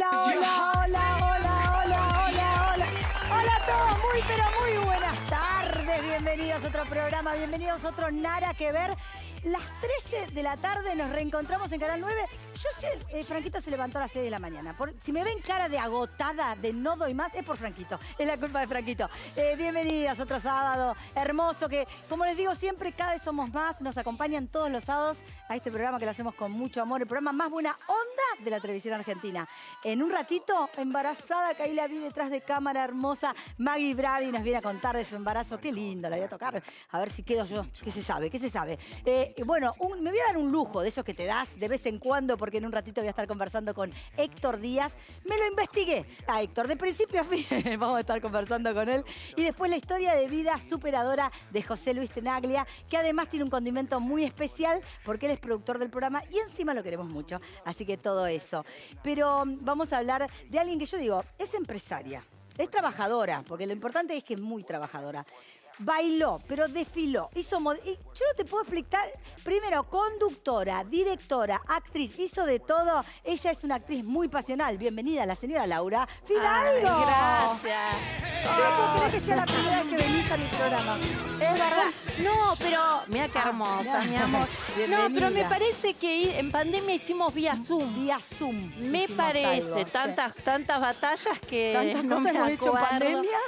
hola, hola, hola, hola, hola, hola, hola. A todos, muy pero muy buenas tardes. Bienvenidos a otro programa, bienvenidos a otro Nara que ver. Las 13 de la tarde nos reencontramos en Canal 9. Yo sé, eh, Franquito se levantó a las 6 de la mañana. Si me ven cara de agotada, de no doy más, es por Franquito. Es la culpa de Franquito. Eh, bienvenidas otro sábado hermoso que, como les digo siempre, cada vez somos más. Nos acompañan todos los sábados a este programa que lo hacemos con mucho amor. El programa más buena onda de la televisión argentina. En un ratito, embarazada, que ahí la vi detrás de cámara hermosa. Maggie Bravi nos viene a contar de su embarazo. Qué lindo, la voy a tocar. A ver si quedo yo. ¿Qué se sabe? ¿Qué se sabe? Eh, bueno, un- me voy a dar un lujo de esos que te das de vez en cuando, porque en un ratito voy a estar conversando con Héctor Díaz. Me lo investigué a Héctor, de principio a fin. Vamos a estar conversando con él. Y después la historia de vida superadora de José Luis Tenaglia, que además tiene un condimento muy especial, porque él es productor del programa y encima lo queremos mucho. Así que todo eso. Pero mm, vamos a hablar de alguien que yo digo, es empresaria. Es trabajadora, porque lo importante es que es muy trabajadora. Bailó, pero desfiló, hizo y Yo no te puedo explicar. Primero, conductora, directora, actriz, hizo de todo. Ella es una actriz muy pasional. Bienvenida, la señora Laura Fidalgo. Ay, gracias. Puedo creer que sea la primera vez que venís a mi programa. Es verdad. No, pero mira qué Ah, hermosa, mi amor. No, pero me parece que en pandemia hicimos vía Zoom. Vía Zoom. Me parece, algo, sí. tantas, tantas batallas que ¿Tantas no cosas me hemos hecho en pandemia?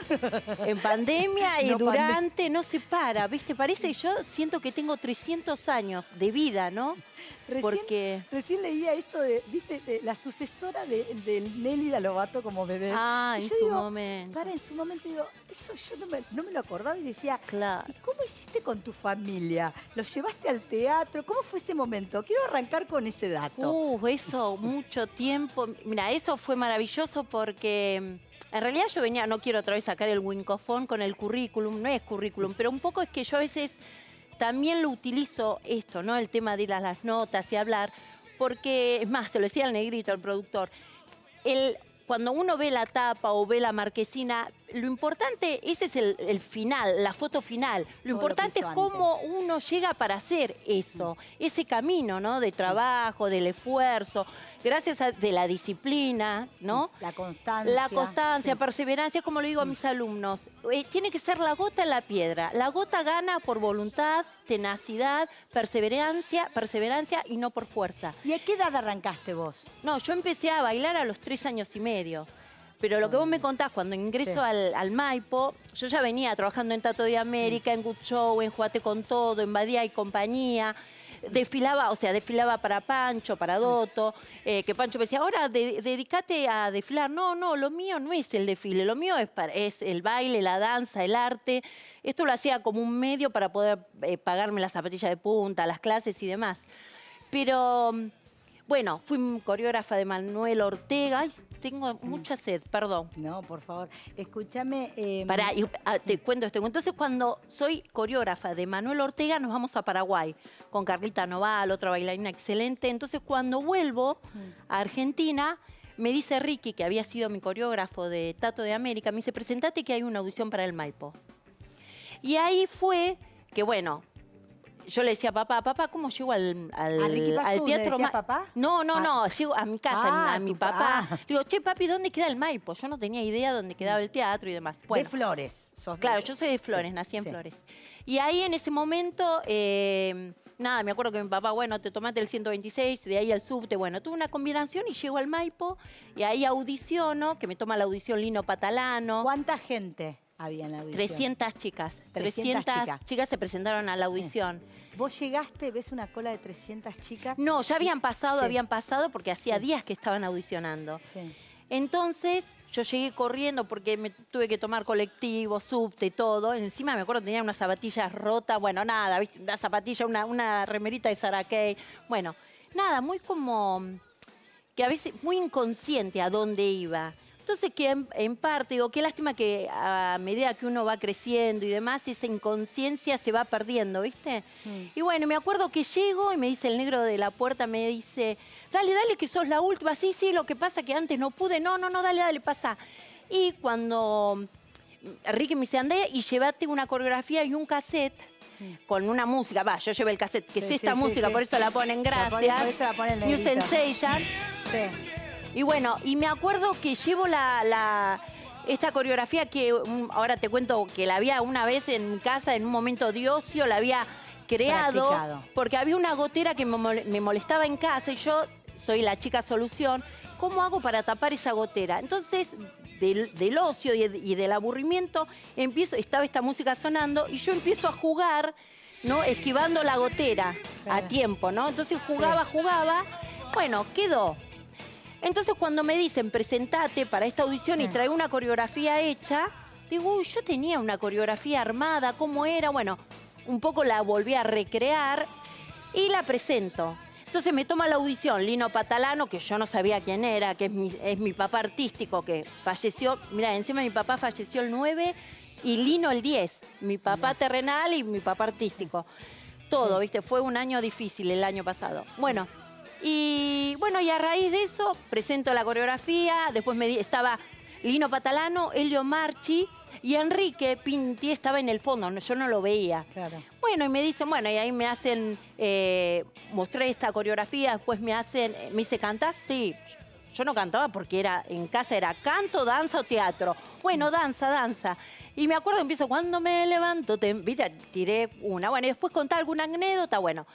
En pandemia y No, durante, no se para, ¿viste? Parece, yo siento que tengo 300 años de vida, ¿no? Recién, Porque... recién leía esto de, viste, de la sucesora de, del Nelly Dalovato como bebé. Ah, Y en su digo, momento. Para, en su momento digo, eso yo no me, no me lo acordaba y decía, Claro. ¿y cómo hiciste con tu familia? ¿Los llevaste al teatro? ¿Cómo fue ese momento? Quiero arrancar con ese dato. Uh, eso, mucho tiempo. Mira, eso fue maravilloso porque en realidad yo venía, no quiero otra vez sacar el wincofón con el currículum, no es currículum, pero un poco es que yo a veces también lo utilizo esto, ¿no? El tema de ir a las notas y hablar, porque, es más, se lo decía al negrito, al productor, el, cuando uno ve la tapa o ve la marquesina, lo importante, ese es el, el final, la foto final. Lo Todo lo que importante es cómo uno llega para hacer eso, ese camino, ¿no? De trabajo, del esfuerzo, gracias a de la disciplina, ¿no? La constancia. La constancia, Sí. perseverancia, como lo digo a mis alumnos, eh, tiene que ser la gota en la piedra. La gota gana por voluntad, tenacidad, perseverancia, perseverancia y no por fuerza. ¿Y a qué edad arrancaste vos? No, yo empecé a bailar a los tres años y medio. Pero lo que vos me contás, cuando ingreso Sí. al, al Maipo, yo ya venía trabajando en Tato de América, en Good Show, en Juate con Todo, en Badía y compañía. Desfilaba, o sea, desfilaba para Pancho, para Doto, eh, que Pancho me decía, ahora de- dedícate a desfilar. No, no, lo mío no es el desfile, lo mío es, para- es el baile, la danza, el arte. Esto lo hacía como un medio para poder eh, pagarme las zapatillas de punta, las clases y demás. Pero mm, bueno, fui coreógrafa de Manuel Ortega. Tengo mucha sed, perdón. No, por favor. Escúchame. eh, Pará, y, ah, te cuento esto. Entonces, cuando soy coreógrafa de Manuel Ortega, nos vamos a Paraguay con Carlita Noval, otra bailarina excelente. Entonces, cuando vuelvo a Argentina, me dice Ricky, que había sido mi coreógrafo de Tato de América, me dice, presentate que hay una audición para el Maipo. Y ahí fue que, bueno, yo le decía a papá, papá, ¿cómo llego al, al, ¿A Ricky al teatro? decías Ma-?" papá? No, no, Ah. no, llego a mi casa, Ah, a mi papá. pa- ah. Digo, che, papi, ¿dónde queda el Maipo? Yo no tenía idea dónde quedaba el teatro y demás. Bueno, de Flores. sos de- Claro, yo soy de Flores, Sí, nací en sí. Flores. Y ahí en ese momento, eh, nada, me acuerdo que mi papá, bueno, te tomaste el 126, de ahí al subte, bueno, tuve una combinación y llego al Maipo y ahí audiciono, que me toma la audición Lino Patalano. ¿Cuánta gente había en la audición? 300 chicas. 300 300 chicas. chicas se presentaron a la audición. Vos llegaste, ves una cola de 300 chicas. No, ya habían pasado, Sí. habían pasado porque hacía días que estaban audicionando. Sí. Entonces yo llegué corriendo porque me tuve que tomar colectivo, subte, todo. Encima me acuerdo que tenía unas zapatillas rotas, bueno, nada, ¿viste? una zapatilla, una, una remerita de Sarakey. Bueno, nada, muy como que a veces muy inconsciente a dónde iba. Entonces que en, en parte digo, qué lástima que a medida que uno va creciendo y demás, esa inconsciencia se va perdiendo, ¿viste? Y bueno, me acuerdo que llego y me dice el negro de la puerta, me dice, dale, dale, que sos la última. Sí, sí, lo que pasa que antes no pude. No, no, no, dale, dale, pasa. Y cuando Ricky me dice, andé y llévate una coreografía y un cassette con una música. Va, yo llevé el cassette, que Sí, es esta sí, música, sí. por eso la ponen La gracias. por eso la pone el New. Sensation. Sí. Y bueno, y me acuerdo que llevo la, la- esta coreografía que um, ahora te cuento que la había una vez en casa, en un momento de ocio, la había creado. Practicado. Porque había una gotera que me mole- me molestaba en casa y yo soy la chica solución. ¿Cómo hago para tapar esa gotera? Entonces, del, del ocio y, y del aburrimiento, empiezo, estaba esta música sonando y yo empiezo a jugar, ¿no? Esquivando la gotera a tiempo, ¿no? Entonces jugaba, jugaba. Bueno, quedó. Entonces cuando me dicen presentate para esta audición y trae una coreografía hecha, digo, uy, yo tenía una coreografía armada, ¿cómo era? Bueno, un poco la volví a recrear y la presento. Entonces me toma la audición Lino Patalano, que yo no sabía quién era, que es mi, es mi papá artístico, que falleció, mira, encima mi papá falleció el 9 y Lino el 10, mi papá terrenal y mi papá artístico. Todo, ¿viste? Fue un año difícil el año pasado. Bueno, y bueno, y a raíz de eso presento la coreografía, después me di- estaba Lino Patalano, Elio Marchi y Enrique Pinti estaba en el fondo, yo no lo veía. Claro. Bueno, y me dicen, bueno, y ahí me hacen, eh, mostré esta coreografía, después me hacen, eh, me dice, ¿cantás? Sí. Yo no cantaba porque era en casa era canto, danza o teatro. Bueno, danza, danza. Y me acuerdo, empiezo, cuando me levanto, te, viste, tiré una. Bueno, y después contar alguna anécdota, bueno.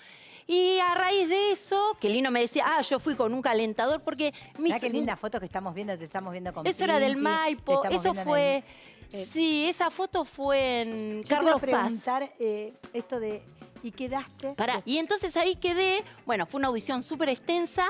Y a raíz de eso, que Lino me decía, ah, yo fui con un calentador porque... Mirá hizo- qué linda foto que estamos viendo, te estamos viendo con Eso era del Maipo, eso fue... el- eh, sí, esa foto fue en Yo Carlos Paz. preguntar eh, esto de, ¿y quedaste? Pará, y entonces ahí quedé, bueno, fue una audición súper extensa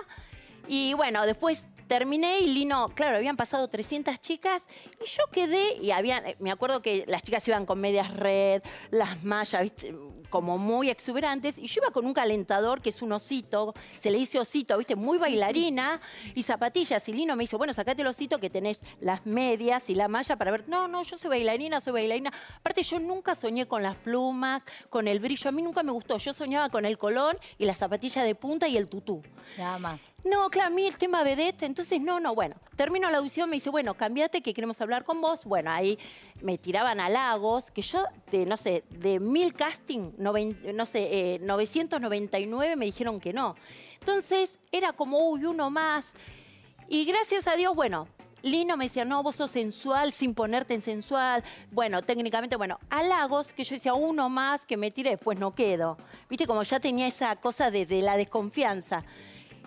y bueno, después terminé y Lino, claro, habían pasado 300 chicas y yo quedé y había, me acuerdo que las chicas iban con medias red, las mallas, ¿viste? como muy exuberantes y yo iba con un calentador que es un osito, se le dice osito, ¿viste? Muy bailarina y zapatillas y Lino me dice, bueno, sacate el osito que tenés las medias y la malla para ver, no, no, yo soy bailarina, soy bailarina. Aparte yo nunca soñé con las plumas, con el brillo, a mí nunca me gustó, yo soñaba con el colón y la zapatilla de punta y el tutú. Nada más. No, claro, a mí el tema vedette, entonces no, no, bueno. Termino la audición, me dice, bueno, cambiate que queremos hablar con vos. Bueno, ahí me tiraban halagos, que yo, de, no sé, de mil casting, noven- no sé, eh, 999 me dijeron que no. Entonces era como, uy, uno más. Y gracias a Dios, bueno, Lino me decía, no, vos sos sensual sin ponerte en sensual. Bueno, técnicamente, bueno, halagos que yo decía, uno más que me tiré, pues no quedo. Viste, como ya tenía esa cosa de la desconfianza.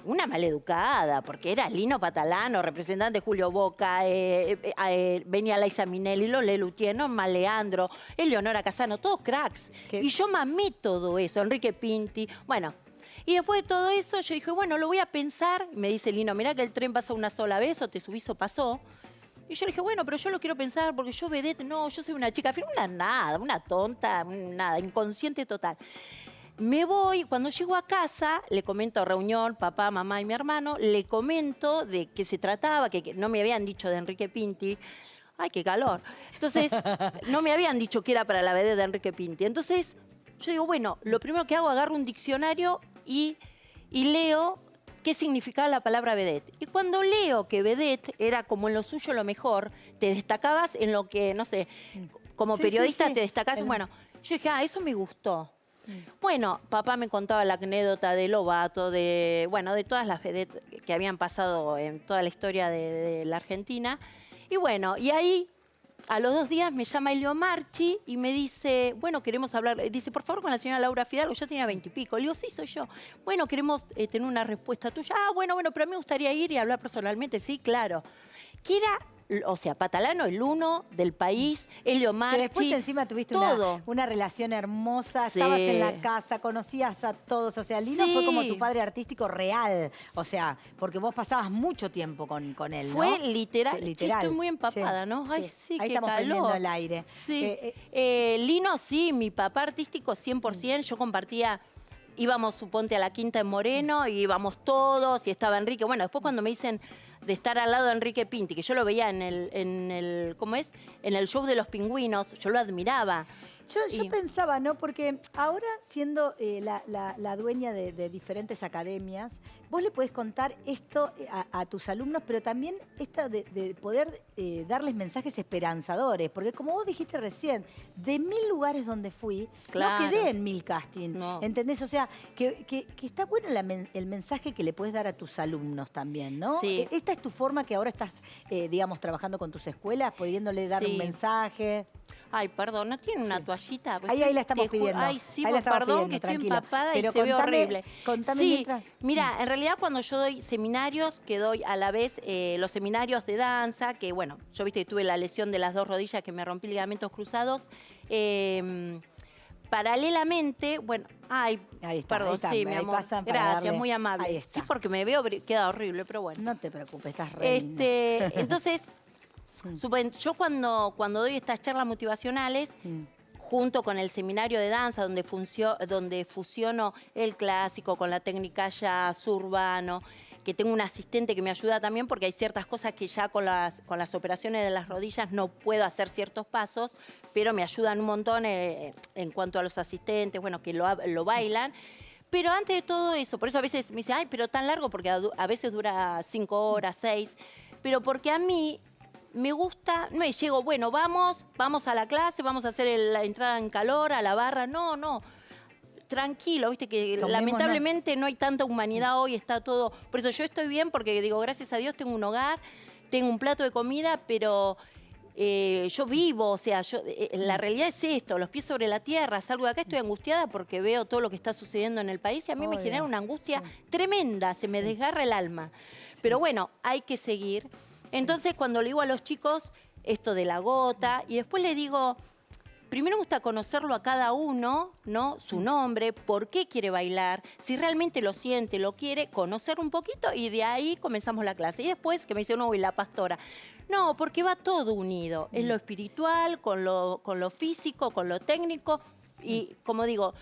Una maleducada, porque era Lino Patalano, representante de Julio Boca, eh, eh, eh, venía Laisa Minelli, Lole Lutier, Norma Leandro, Eleonora Casano, todos cracks. Qué- Y yo mamé todo eso, Enrique Pinti. Bueno, y después de todo eso, yo dije, bueno, lo voy a pensar. Me dice Lino, mirá que el tren pasa una sola vez, o te subís o pasó. Y yo le dije, bueno, pero yo lo quiero pensar porque yo vedette, no, yo soy una chica, una nada, una tonta, nada, inconsciente total. Me voy, cuando llego a casa, le comento reunión, papá, mamá y mi hermano, le comento de qué se trataba, que, que no me habían dicho de Enrique Pinti. Ay, qué calor. Entonces, no me habían dicho que era para la vedette de Enrique Pinti. Entonces, yo digo, bueno, lo primero que hago, agarro un diccionario y, y leo qué significaba la palabra vedette. Y cuando leo que vedette era como en lo suyo lo mejor, te destacabas en lo que, no sé, como Sí, periodista sí. te destacás, En- bueno, yo dije, ah, eso me gustó. Bueno, papá me contaba la anécdota de Lobato, de, bueno, de todas las que habían pasado en toda la historia de, de la Argentina. Y bueno, y ahí a los dos días me llama Elio Marchi y me dice, bueno, queremos hablar, dice, por favor, con la señora Laura Fidalgo, yo tenía veintipico. Le digo, sí, soy yo. Bueno, queremos eh, tener una respuesta tuya. Ah, bueno, bueno, pero a mí me gustaría ir y hablar personalmente. Sí, claro. Que era, o sea, Patalano, el uno del país, Elio Marchi. Que después encima tuviste una, relación hermosa, Sí. estabas en la casa, conocías a todos. O sea, Lino fue como tu padre artístico real. O sea, porque vos pasabas mucho tiempo con, con él, ¿no? Fue literal. Sí, literal. estoy muy empapada, ¿no? Ay, sí. Ahí qué estamos prendiendo calor. el aire. Sí. Eh, eh, Eh, Lino, sí, mi papá artístico 100%. Yo compartía, íbamos, suponte, a la Quinta en Moreno, y íbamos todos, y estaba Enrique. Bueno, después cuando me dicen de estar al lado de Enrique Pinti, que yo lo veía en el, en el ¿cómo es? En el show de los pingüinos, yo lo admiraba. Yo, yo pensaba, ¿no? Porque ahora siendo eh, la, la- la dueña de, de diferentes academias, vos le podés contar esto eh, a, a tus alumnos, pero también esto de, de poder eh, darles mensajes esperanzadores. Porque como vos dijiste recién, de mil lugares donde fui, Claro. no quedé en mil castings. No. ¿Entendés? O sea, que, que- que está bueno la el mensaje que le puedes dar a tus alumnos también, ¿no? Sí. E- Esta es tu forma que ahora estás, eh, digamos, trabajando con tus escuelas, pudiéndole dar un mensaje. Ay, perdón, ¿no tiene una toallita? Pues Ahí, ahí la estamos pidiendo. Ay, sí, Ahí la estamos perdón, pidiendo, que estoy empapada Pero y se ve horrible. contame sí, mientras- mira, en realidad cuando yo doy seminarios, que doy a la vez eh, los seminarios de danza, que bueno, yo viste que tuve la lesión de las dos rodillas que me rompí ligamentos cruzados, eh, paralelamente, bueno, ay, Ahí está, perdón, ahí está, sí, mi ahí amor. pasan para Gracias, darle- muy amable. ahí está. Sí, porque me veo, queda horrible, pero bueno. No te preocupes, estás re. Este, entonces, supen- yo cuando, cuando doy estas charlas motivacionales, Mm. junto con el seminario de danza, donde, funcio- donde fusiono el clásico con la técnica jazz, urbano, que tengo un asistente que me ayuda también porque hay ciertas cosas que ya con las, con las operaciones de las rodillas no puedo hacer ciertos pasos, pero me ayudan un montón eh, en cuanto a los asistentes, bueno, que lo, lo bailan. Pero antes de todo eso, por eso a veces me dice, ay, pero tan largo, porque a veces dura cinco horas, seis, pero porque a mí me gusta, no es llego, bueno, vamos, vamos a la clase, vamos a hacer el- la entrada en calor, a la barra, no, no. Tranquilo, viste que Tomémonos. lamentablemente no hay tanta humanidad hoy, está todo. Por eso yo estoy bien, porque digo, gracias a Dios tengo un hogar, tengo un plato de comida, pero eh, yo vivo, o sea, yo, eh, la realidad es esto, los pies sobre la tierra, salgo de acá, estoy angustiada porque veo todo lo que está sucediendo en el país y a mí me genera una angustia tremenda, se me desgarra el alma. Pero bueno, hay que seguir. Entonces, cuando le digo a los chicos esto de la gota, y después le digo, primero me gusta conocerlo a cada uno, ¿no? Su nombre, por qué quiere bailar, si realmente lo siente, lo quiere, conocer un poquito y de ahí comenzamos la clase. Y después que me dice, no, y la pastora. No, porque va todo unido, es lo espiritual, con lo, con lo físico, con lo técnico, y como digo,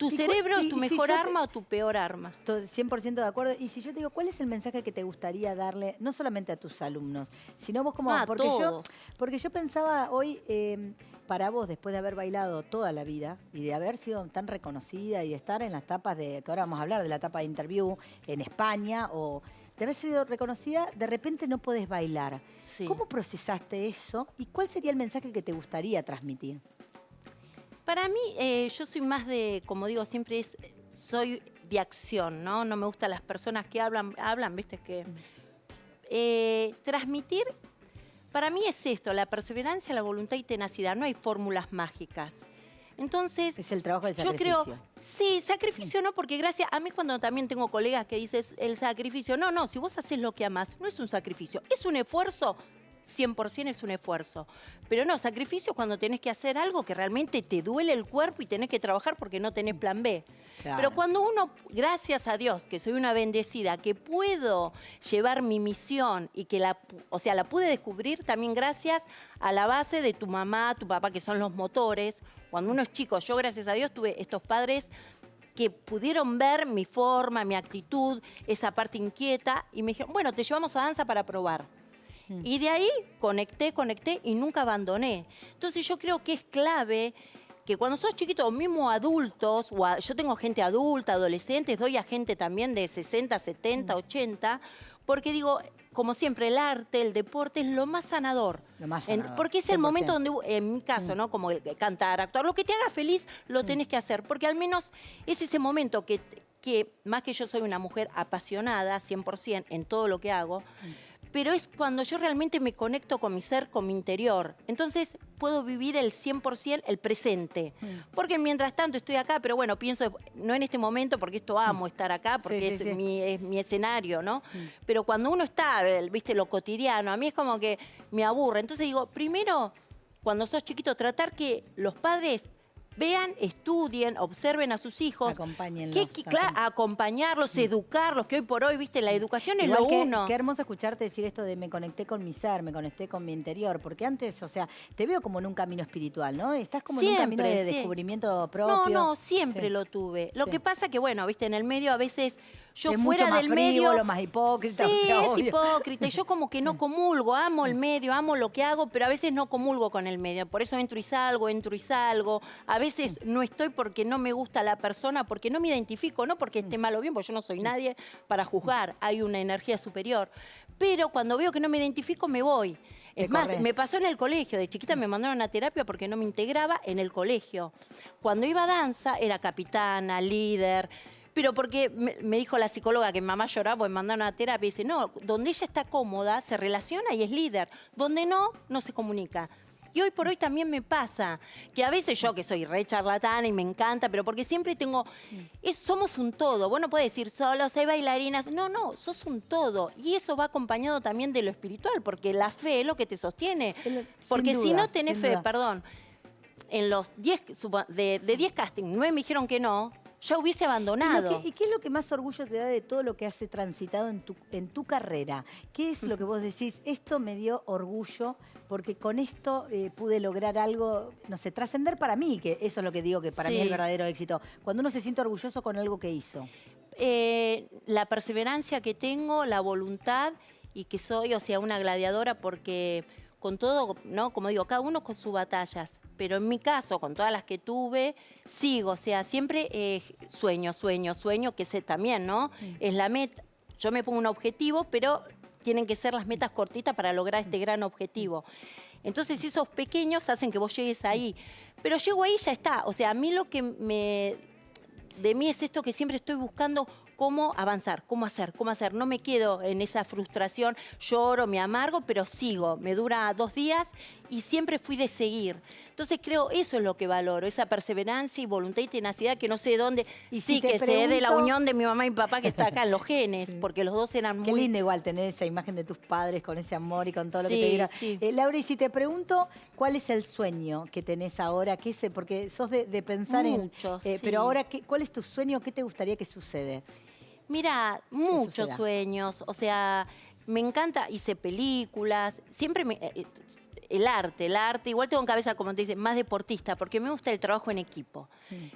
tu cerebro, tu si mejor yo te- arma o tu peor arma. To- 100% de acuerdo. Y si yo te digo, ¿cuál es el mensaje que te gustaría darle, no solamente a tus alumnos, sino vos como... Ah, a porque, yo, todos. porque yo pensaba hoy, eh, para vos, después de haber bailado toda la vida y de haber sido tan reconocida y de estar en las tapas de, que ahora vamos a hablar, de la etapa de interview en España o de haber sido reconocida, de repente no podés bailar. Sí. ¿Cómo procesaste eso y cuál sería el mensaje que te gustaría transmitir? Para mí, eh, yo soy más de, como digo siempre, es, soy de acción, ¿no? No me gustan las personas que hablan, hablan, ¿viste? Que eh, transmitir, para mí es esto, la perseverancia, la voluntad y tenacidad. No hay fórmulas mágicas. Entonces, Es el trabajo del yo sacrificio. creo, sí, sacrificio no, porque gracias a mí cuando también tengo colegas que dices el sacrificio, no, no, si vos haces lo que amas, no es un sacrificio, es un esfuerzo, 100% es un esfuerzo. Pero no, sacrificio cuando tenés que hacer algo que realmente te duele el cuerpo y tenés que trabajar porque no tenés plan B. Claro. Pero cuando uno, gracias a Dios, que soy una bendecida, que puedo llevar mi misión y que la, o sea, la pude descubrir también gracias a la base de tu mamá, tu papá, que son los motores. Cuando uno es chico, yo gracias a Dios tuve estos padres que pudieron ver mi forma, mi actitud, esa parte inquieta y me dijeron, bueno, te llevamos a danza para probar. Y de ahí conecté, conecté y nunca abandoné. Entonces yo creo que es clave que cuando sos chiquito, o mismo adultos, o a- yo tengo gente adulta, adolescentes, doy a gente también de 60, 70, 80, porque digo, como siempre, el arte, el deporte es lo más sanador. Lo más En- sanador, porque es el 100%. momento donde, en mi caso, ¿no? Como el cantar, actuar, lo que te haga feliz, lo tenés que hacer, porque al menos es ese momento que, que más que yo soy una mujer apasionada, 100% en todo lo que hago, pero es cuando yo realmente me conecto con mi ser, con mi interior. Entonces puedo vivir el 100% el presente. Porque mientras tanto estoy acá, pero bueno, pienso, no en este momento, porque esto amo estar acá, porque Sí, sí, es, sí. Mi, es mi escenario, ¿no? Pero cuando uno está, viste, lo cotidiano, a mí es como que me aburre. Entonces digo, primero, cuando sos chiquito, tratar que los padres vean, estudien, observen a sus hijos. Acompáñenlos, Que- que- claro, acom- acompañarlos, educarlos, que hoy por hoy, viste, la educación es Igual lo que- uno. Qué hermoso escucharte decir esto de me conecté con mi ser, me conecté con mi interior, porque antes, o sea, te veo como en un camino espiritual, ¿no? Estás como en un camino Siempre, de sí. descubrimiento propio. No, no, siempre Sí. lo tuve. Lo que pasa que, bueno, viste, en el medio a veces yo Es mucho fuera más del frívolo, medio... más hipócrita, Sí, o sea, es obvio. hipócrita. Y yo como que no comulgo, amo el medio, amo lo que hago, pero a veces no comulgo con el medio. Por eso entro y salgo, entro y salgo. A veces no estoy porque no me gusta la persona, porque no me identifico, no porque esté mal o bien, porque yo no soy nadie para juzgar. Hay una energía superior. Pero cuando veo que no me identifico, me voy. Es más, corres. me pasó en el colegio. De chiquita me mandaron a terapia porque no me integraba en el colegio. Cuando iba a danza, era capitana, líder. Pero porque me, me dijo la psicóloga que mi mamá lloraba porque me mandaron a terapia y dice, no, donde ella está cómoda, se relaciona y es líder. Donde no, no se comunica. Y hoy por hoy también me pasa que a veces yo, que soy re charlatana y me encanta, pero porque siempre tengo. es- somos un todo. Vos no puedes decir solo, hay bailarinas. No, no, sos un todo. Y eso va acompañado también de lo espiritual, porque la fe es lo que te sostiene. Porque si no tenés fe, duda. perdón, en los 10, supo- de de 10 castings, 9 me dijeron que no, ya hubiese ¿Y, lo abandonado. que- y qué es lo que más orgullo te da de todo lo que has transitado en tu, en tu carrera? ¿Qué es lo que vos decís? Esto me dio orgullo porque con esto eh, pude lograr algo, no sé, trascender para mí, que eso es lo que digo que para mí es el verdadero éxito. Cuando uno se siente orgulloso con algo que hizo. Eh, la perseverancia que tengo, la voluntad y que soy, o sea, una gladiadora porque con todo, ¿no? Como digo, cada uno con sus batallas, pero en mi caso, con todas las que tuve, sigo, o sea, siempre eh, sueño, sueño, sueño, que sé también, ¿no? Es la meta. Yo me pongo un objetivo, pero tienen que ser las metas cortitas para lograr este gran objetivo. Entonces esos pequeños hacen que vos llegues ahí. Pero llego ahí y ya está. O sea, a mí lo que me de mí es esto que siempre estoy buscando cómo avanzar, cómo hacer, cómo hacer. No me quedo en esa frustración, lloro, me amargo, pero sigo. Me dura dos días y siempre fui de seguir. Entonces creo eso es lo que valoro, esa perseverancia y voluntad y tenacidad que no sé de dónde. Y sí, que sé de la pregunto- unión de mi mamá y mi papá que está acá en los genes, porque los dos eran Qué muy... lindo igual tener esa imagen de tus padres con ese amor y con todo lo que te Sí, dieron. sí. Eh, Laura, y si te pregunto, ¿cuál es el sueño que tenés ahora? ¿Qué sé? Porque sos de, de pensar Mucho, en... eh. Pero ahora, ¿qué, ¿cuál es tu sueño? ¿Qué te gustaría que sucede? Mira, muchos sueños, o sea, me encanta, hice películas, siempre me... eh, el arte, el arte, igual tengo en cabeza, como te dice, más deportista, porque me gusta el trabajo en equipo,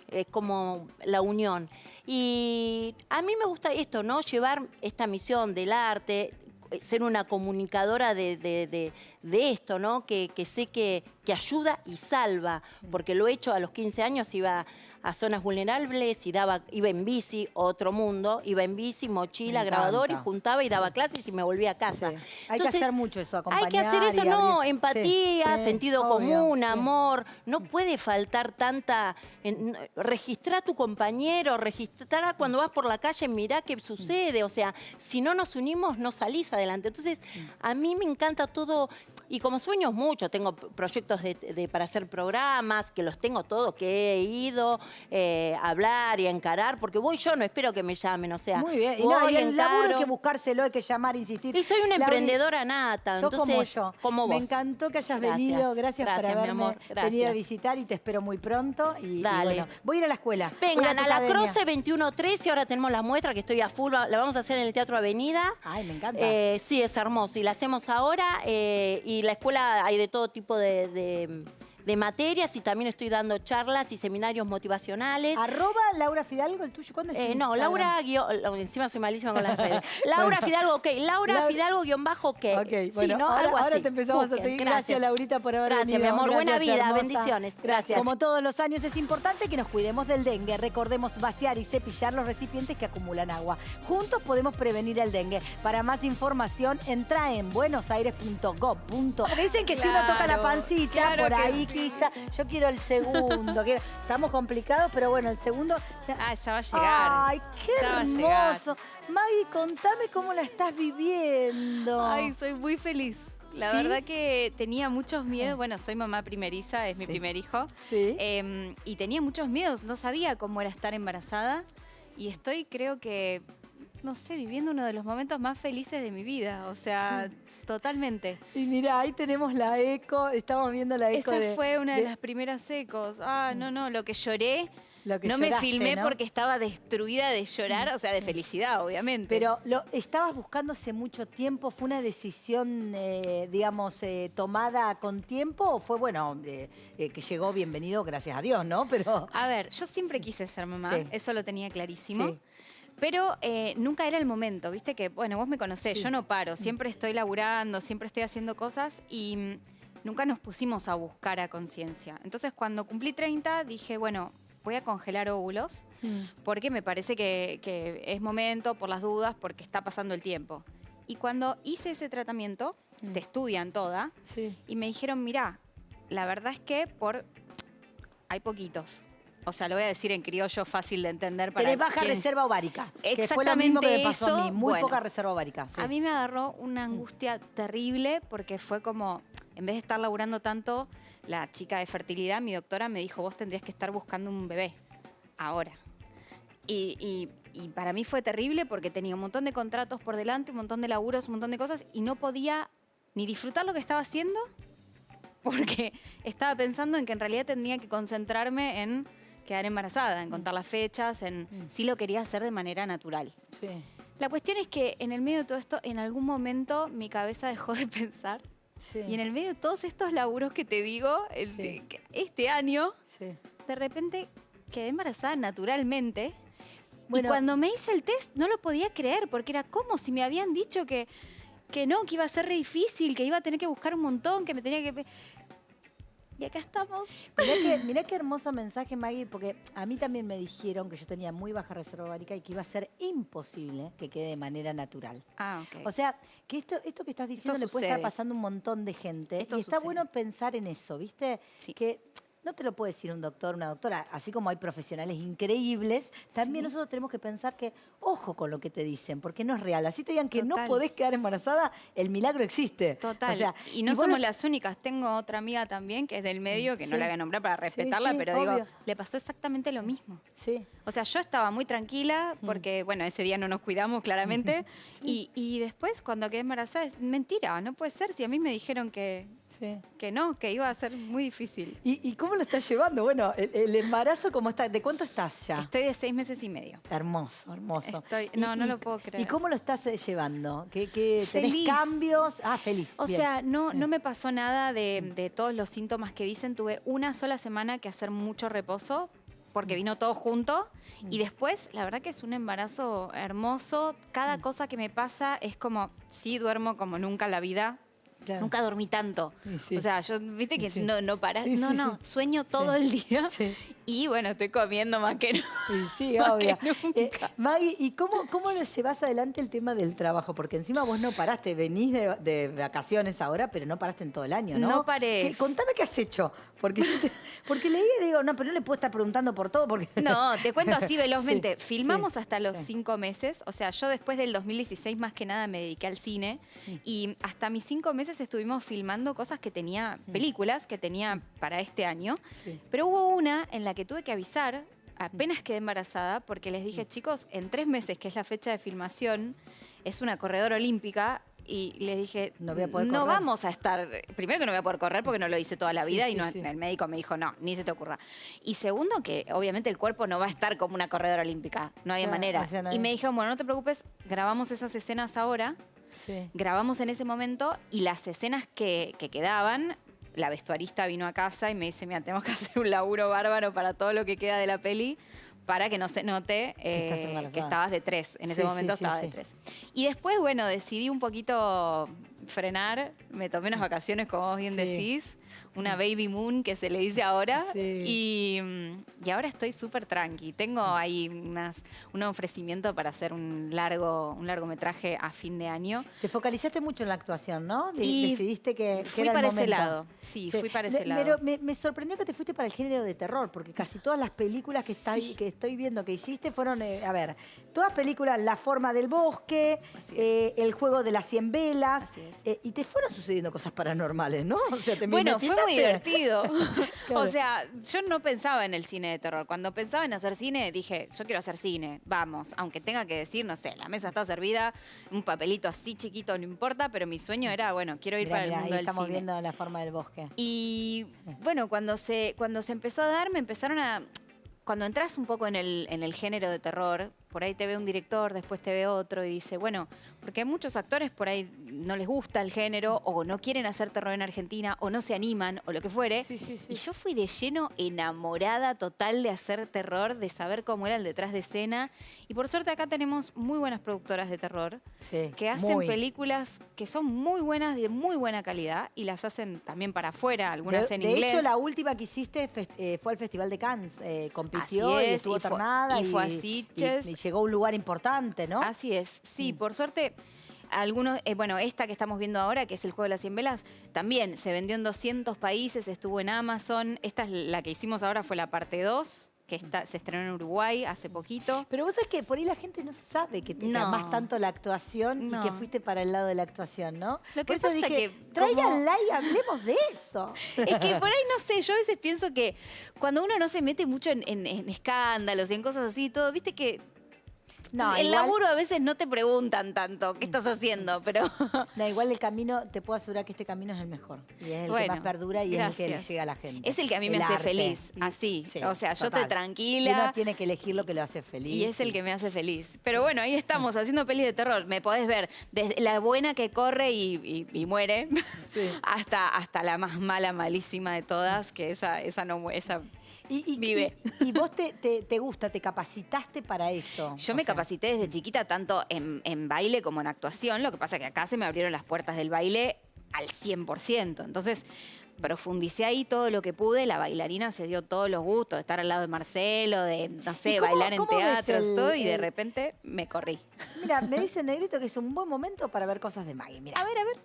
es como la unión. Y a mí me gusta esto, ¿no? Llevar esta misión del arte, ser una comunicadora de, de- de- de esto, ¿no? Que, que sé que, que ayuda y salva, porque lo he hecho a los 15 años, iba a zonas vulnerables y daba, iba en bici, otro mundo, iba en bici, mochila, grabador y juntaba y daba clases y me volvía a casa. Sí. Hay que hacer mucho eso, Hay que hacer acompañar eso, no, abrir- empatía, Sí, sentido obvio, común, amor. No puede faltar tanta... en- registrar a tu compañero, registrar cuando vas por la calle, mirá qué sucede. O sea, si no nos unimos, no salís adelante. Entonces, a mí me encanta todo... Y como sueños mucho, tengo proyectos de, de- para hacer programas, que los tengo todos, que he ido eh, a hablar y a encarar, porque voy yo, no espero que me llamen, o sea, Muy bien. Y, no, y el laburo hay encaro. que buscárselo, hay que llamar, insistir. Y soy una Laura, emprendedora nata, sos como entonces, yo. como Me vos. encantó que hayas Gracias. venido. Gracias, Gracias, por mi haberme amor. venido a Gracias. visitar y te espero muy pronto. Y, bueno, voy a ir a la escuela. Vengan tu a la. Croce 2113, ahora tenemos la muestra que estoy a full, la vamos a hacer en el Teatro Avenida. Ay, me encanta. Eh, sí, es hermoso y la hacemos ahora eh, y la escuela hay de todo tipo de, de- de materias y también estoy dando charlas y seminarios motivacionales. Arroba Laura Fidalgo, el tuyo. ¿Cuándo es Eh, no? Laura, guión- encima soy malísima con las redes. Laura. Fidalgo, ok. Laura, Laura- Fidalgo, guion bajo, ok. Ok, Sí, bueno, ¿no? ahora, Algo ahora así. te empezamos a seguir. Gracias, Laurita, por haber Gracias, venido. mi amor. Buena Gracias, vida. hermosa. Bendiciones. Gracias. Como todos los años, es importante que nos cuidemos del dengue. Recordemos vaciar y cepillar los recipientes que acumulan agua. Juntos podemos prevenir el dengue. Para más información, entra en buenosaires.gov. Dicen que si uno toca la pancita, claro por que ahí Yo quiero el segundo. quiero- Estamos complicados, pero bueno, el segundo. Ah, ya va a llegar. Ay, qué Ya hermoso. Maggie, contame cómo la estás viviendo. Ay, soy muy feliz. La ¿Sí? verdad que tenía muchos miedos. Bueno, soy mamá primeriza, es mi Sí. primer hijo. Sí. Em, y tenía muchos miedos. No sabía cómo era estar embarazada. Y estoy, creo que, no sé, viviendo uno de los momentos más felices de mi vida. O sea, totalmente. Y mira, ahí tenemos la eco, estamos viendo la eco Esa de- fue una de, de- las primeras ecos. Ah, no, no, lo que lloré. Lo que no me filmé ¿no? porque estaba destruida de llorar, o sea, de felicidad, obviamente. Pero lo estabas buscando hace mucho tiempo, ¿fue una decisión, eh, digamos, eh, tomada con tiempo o fue, bueno, eh, eh, que llegó bienvenido, gracias a Dios, ¿no? Pero A ver, yo siempre quise ser mamá, Sí. eso lo tenía clarísimo. Sí. Pero eh, nunca era el momento, viste que, bueno, vos me conocés, Sí. yo no paro, siempre estoy laburando, siempre estoy haciendo cosas y mm, nunca nos pusimos a buscar a conciencia. Entonces, cuando cumplí 30, dije, bueno, voy a congelar óvulos porque me parece que, que es momento, por las dudas, porque está pasando el tiempo. Y cuando hice ese tratamiento, te estudian toda, sí. y me dijeron, mirá, la verdad es que por hay poquitos. O sea, lo voy a decir en criollo fácil de entender para Tenés baja quien- reserva ovárica. Que fue lo mismo que me Exactamente pasó a mí. Muy bueno. poca reserva ovárica. sí. A mí me agarró una angustia terrible porque fue como, en vez de estar laburando tanto, la chica de fertilidad, mi doctora, me dijo, vos tendrías que estar buscando un bebé ahora. Y, y- y para mí fue terrible porque tenía un montón de contratos por delante, un montón de laburos, un montón de cosas y no podía ni disfrutar lo que estaba haciendo porque estaba pensando en que en realidad tendría que concentrarme en quedar embarazada, en contar las fechas, en si lo quería hacer de manera natural. Sí. La cuestión es que en el medio de todo esto, en algún momento mi cabeza dejó de pensar. Sí. Y en el medio de todos estos laburos que te digo, el Sí. este año, Sí. de repente quedé embarazada naturalmente. Bueno. y cuando me hice el test no lo podía creer, porque era como si me habían dicho que, que no, que iba a ser re difícil, que iba a tener que buscar un montón, que me tenía que... Y acá estamos. Mirá, que- mirá qué hermoso mensaje, Maggie, porque a mí también me dijeron que yo tenía muy baja reserva ovárica y que iba a ser imposible que quede de manera natural. Ah, ok. O sea, que esto, esto que estás diciendo le puede estar pasando a un montón de gente. Esto y está sucede. bueno pensar en eso, ¿viste? Sí. Que no te lo puede decir un doctor, una doctora. Así como hay profesionales increíbles, también Sí. nosotros tenemos que pensar que, ojo con lo que te dicen, porque no es real. Así te digan que no podés quedar embarazada, el milagro existe. Total. O sea, y no somos las únicas. Tengo otra amiga también que es del medio, que Sí. no la voy a nombrar para respetarla, sí, pero digo, le pasó exactamente lo mismo. Sí. O sea, yo estaba muy tranquila porque, bueno, ese día no nos cuidamos claramente. y, y después, cuando quedé embarazada, es mentira, no puede ser. Si a mí me dijeron que, Sí. que no, que iba a ser muy difícil. ¿Y, y cómo lo estás llevando? Bueno, el, el embarazo, ¿cómo está? ¿De cuánto estás ya? Estoy de seis meses y medio. Hermoso, hermoso. Estoy- Y- no, no y- lo puedo creer. ¿Y cómo lo estás eh, llevando? ¿Qué, qué- tenés Feliz. cambios? Ah, feliz. O bien. sea, no, no me pasó nada de, de todos los síntomas que dicen. Tuve una sola semana que hacer mucho reposo porque vino todo junto. Y después, la verdad que es un embarazo hermoso. Cada cosa que me pasa es como, sí, duermo como nunca en la vida. Claro. Nunca dormí tanto. Sí. O sea, yo, viste que Sí. no, no paras. Sí, no, no, sueño todo el día. Y bueno, estoy comiendo más que no. Sí, sí, Más obvio. que nunca. Eh, Maggie, ¿y cómo, cómo lo llevas adelante el tema del trabajo? Porque encima vos no paraste, venís de, de vacaciones ahora, pero no paraste en todo el año, ¿no? No paré. ¿Qué- contame qué has hecho. Porque, porque leí y digo, no, pero no le puedo estar preguntando por todo porque... No, te cuento así velozmente. Filmamos hasta los cinco meses. O sea, yo después del 2016 más que nada me dediqué al cine. Y hasta mis cinco meses estuvimos filmando cosas que tenía, películas que tenía para este año. Sí. Pero hubo una en la que tuve que avisar, apenas quedé embarazada, porque les dije, chicos, en tres meses, que es la fecha de filmación, es una corredora olímpica. Y les dije, No voy a poder no correr". vamos a estar, primero que no voy a poder correr porque no lo hice toda la vida sí, y no, sí. el médico me dijo, no, ni se te ocurra. Y segundo, que obviamente el cuerpo no va a estar como una corredora olímpica, no había Claro, manera. o sea, no y hay- me dijeron, bueno, no te preocupes, grabamos esas escenas ahora, Sí. grabamos en ese momento y las escenas que, que quedaban, la vestuarista vino a casa y me dice, mira, tenemos que hacer un laburo bárbaro para todo lo que queda de la peli para que no se note eh, que estabas de tres. En ese Sí, momento sí, sí, estaba de tres. Y después, bueno, decidí un poquito frenar, me tomé unas vacaciones, como vos bien decís, una baby moon que se le dice ahora, Sí. y, mm, y ahora estoy súper tranqui. Tengo ahí unas, un ofrecimiento para hacer un largo, un largometraje a fin de año. Te focalizaste mucho en la actuación, ¿no? De- Y decidiste que, que fui era el para ese lado. Sí, fui para ese lado. Pero me, me sorprendió que te fuiste para el género de terror, porque casi todas las películas que, está, que estoy viendo que hiciste fueron, eh, a ver, todas películas La forma del bosque, eh, El juego de las 100 velas, eh, y te fueron sucediendo cosas paranormales, ¿no? O sea, te Bueno, fue muy divertido. Claro. O sea, yo no pensaba en el cine de terror. Cuando pensaba en hacer cine, dije, yo quiero hacer cine, vamos. Aunque tenga que decir, no sé, la mesa está servida, un papelito así chiquito, no importa, pero mi sueño era, bueno, quiero ir Mirá, para mirá, el mundo ahí del estamos cine. viendo La forma del bosque. Y bueno, cuando se, cuando se empezó a dar, me empezaron a. Cuando entras un poco en el, en el género de terror, por ahí te ve un director, después te ve otro y dice, bueno, porque a muchos actores por ahí no les gusta el género, o no quieren hacer terror en Argentina, o no se animan, o lo que fuere. Sí, sí, sí. Y yo fui de lleno enamorada total de hacer terror, de saber cómo era el detrás de escena. Y por suerte acá tenemos muy buenas productoras de terror que hacen muy. películas que son muy buenas, de muy buena calidad, y las hacen también para afuera, algunas de, en de inglés. hecho, la última que hiciste eh, fue al Festival de Cannes. eh, compitió Así y es, estuvo y fue- y fue a Sitges. y llegó a un lugar importante, ¿no? Así es, sí, Mm. por suerte. Algunos, eh, bueno, esta que estamos viendo ahora, que es el juego de las 100 velas, también se vendió en 200 países, estuvo en Amazon. Esta es la que hicimos ahora, fue la parte 2. que está, se estrenó en Uruguay hace poquito. Pero vos sabés que por ahí la gente no sabe que te No. más tanto la actuación y que fuiste para el lado de la actuación, ¿no? Lo que por eso pasa dije, que tráiganla y hablemos de eso. Es que por ahí no sé, yo a veces pienso que cuando uno no se mete mucho en, en- en escándalos y en cosas así y todo, viste que No, el igual- laburo a veces no te preguntan tanto qué estás haciendo, pero No, igual el camino, te puedo asegurar que este camino es el mejor. Y es el que más perdura y es el que le llega a la gente. Es el que a mí me El hace arte. feliz, así. sí, O sea, yo te tranquila. Y uno tiene que elegir lo que lo hace feliz. y es el que me hace feliz. Pero bueno, ahí estamos haciendo pelis de terror. Me podés ver desde la buena que corre y, y- y muere Sí. hasta, hasta la más mala, malísima de todas, que esa, esa no. Esa... Y, y- Vive. Y, y vos te, te- te gusta, te capacitaste para eso. Yo O me sea, capacité desde chiquita tanto en, en baile como en actuación, lo que pasa que acá se me abrieron las puertas del baile al 100%. Entonces profundicé ahí todo lo que pude, la bailarina se dio todos los gustos de estar al lado de Marcelo, de, no ¿Y sé, cómo- bailar en teatros, el- todo, y de repente me corrí. Mira, me dice Negrito que es un buen momento para ver cosas de Maggie. Mira. A ver, a ver.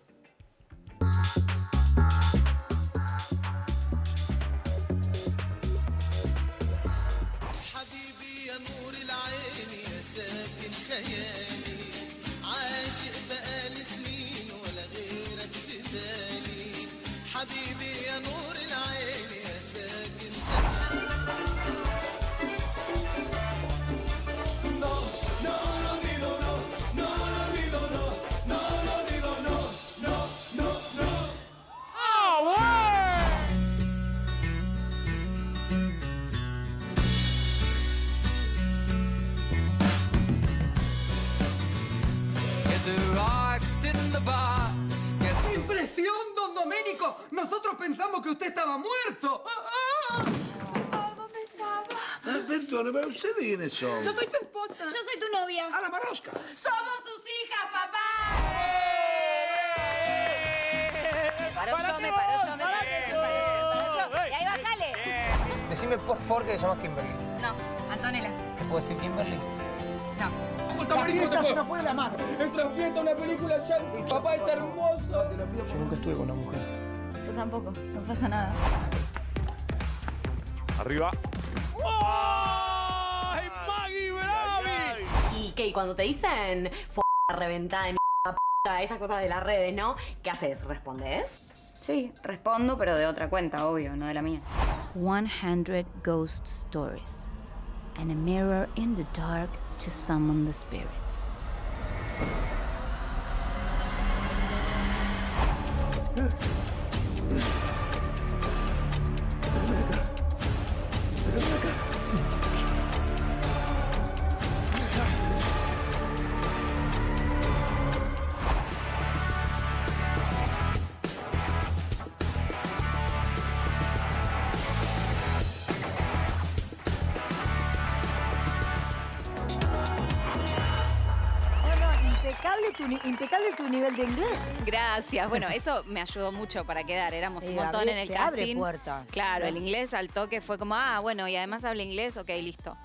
Quiénes son? Yo soy tu esposa. Yo soy tu novia. A la marosca. Somos sus hijas, papá. Paró yo, me paró yo, me paró yo, me paró yo. Y ahí bajale. Decime por favor que te llamas Kimberly. No, Antonella. ¿Te puedo decir Kimberly? No. La fiesta se nos fue de la mano. Es una fiesta, una película ya. Papá es hermoso. Yo nunca estuve con una mujer. Yo tampoco, no pasa nada. Arriba. ¡Ay, Y cuando te dicen f reventada, p***, esas cosas de las redes, ¿no? ¿Qué haces? ¿Respondes? Sí, respondo, pero de otra cuenta, obvio, no de la mía. 100 ghost stories. And a mirror in the dark to summon the spirits. Gracias. Bueno, eso me ayudó mucho para quedar. Éramos un Eh, montón en el te abre casting. puertas. Claro, el inglés al toque fue como, ah, bueno, y además habla inglés, ok, listo.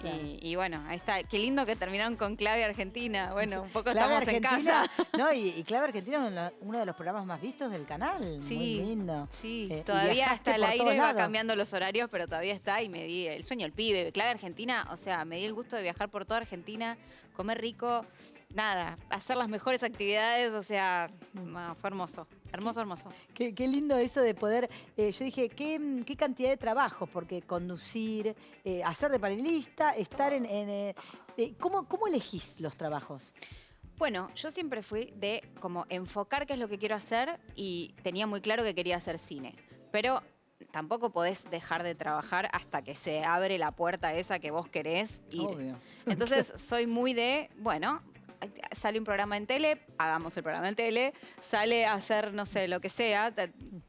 Claro. Y, y bueno, ahí está. Qué lindo que terminaron con Clave Argentina. Bueno, un poco Clave estamos en casa. No, y, y Clave Argentina es uno- de los programas más vistos del canal. Sí, Muy lindo. Sí, Eh, todavía está al por aire, va cambiando los horarios, pero todavía está y me di el sueño, el pibe. Clave Argentina, o sea, me di el gusto de viajar por toda Argentina, comer rico, nada, hacer las mejores actividades, o sea, no, fue hermoso, hermoso, hermoso. Qué, qué lindo eso de poder. eh, yo dije, ¿qué, mm, qué cantidad de trabajo, porque conducir, eh, hacer de panelista, estar en. en, eh, eh, ¿cómo, ¿Cómo elegís los trabajos? Bueno, yo siempre fui de como enfocar qué es lo que quiero hacer y tenía muy claro que quería hacer cine. Pero tampoco podés dejar de trabajar hasta que se abre la puerta esa que vos querés ir. Obvio. Entonces soy muy de, bueno, sale un programa en tele, hagamos el programa en tele, sale a hacer, no sé, lo que sea,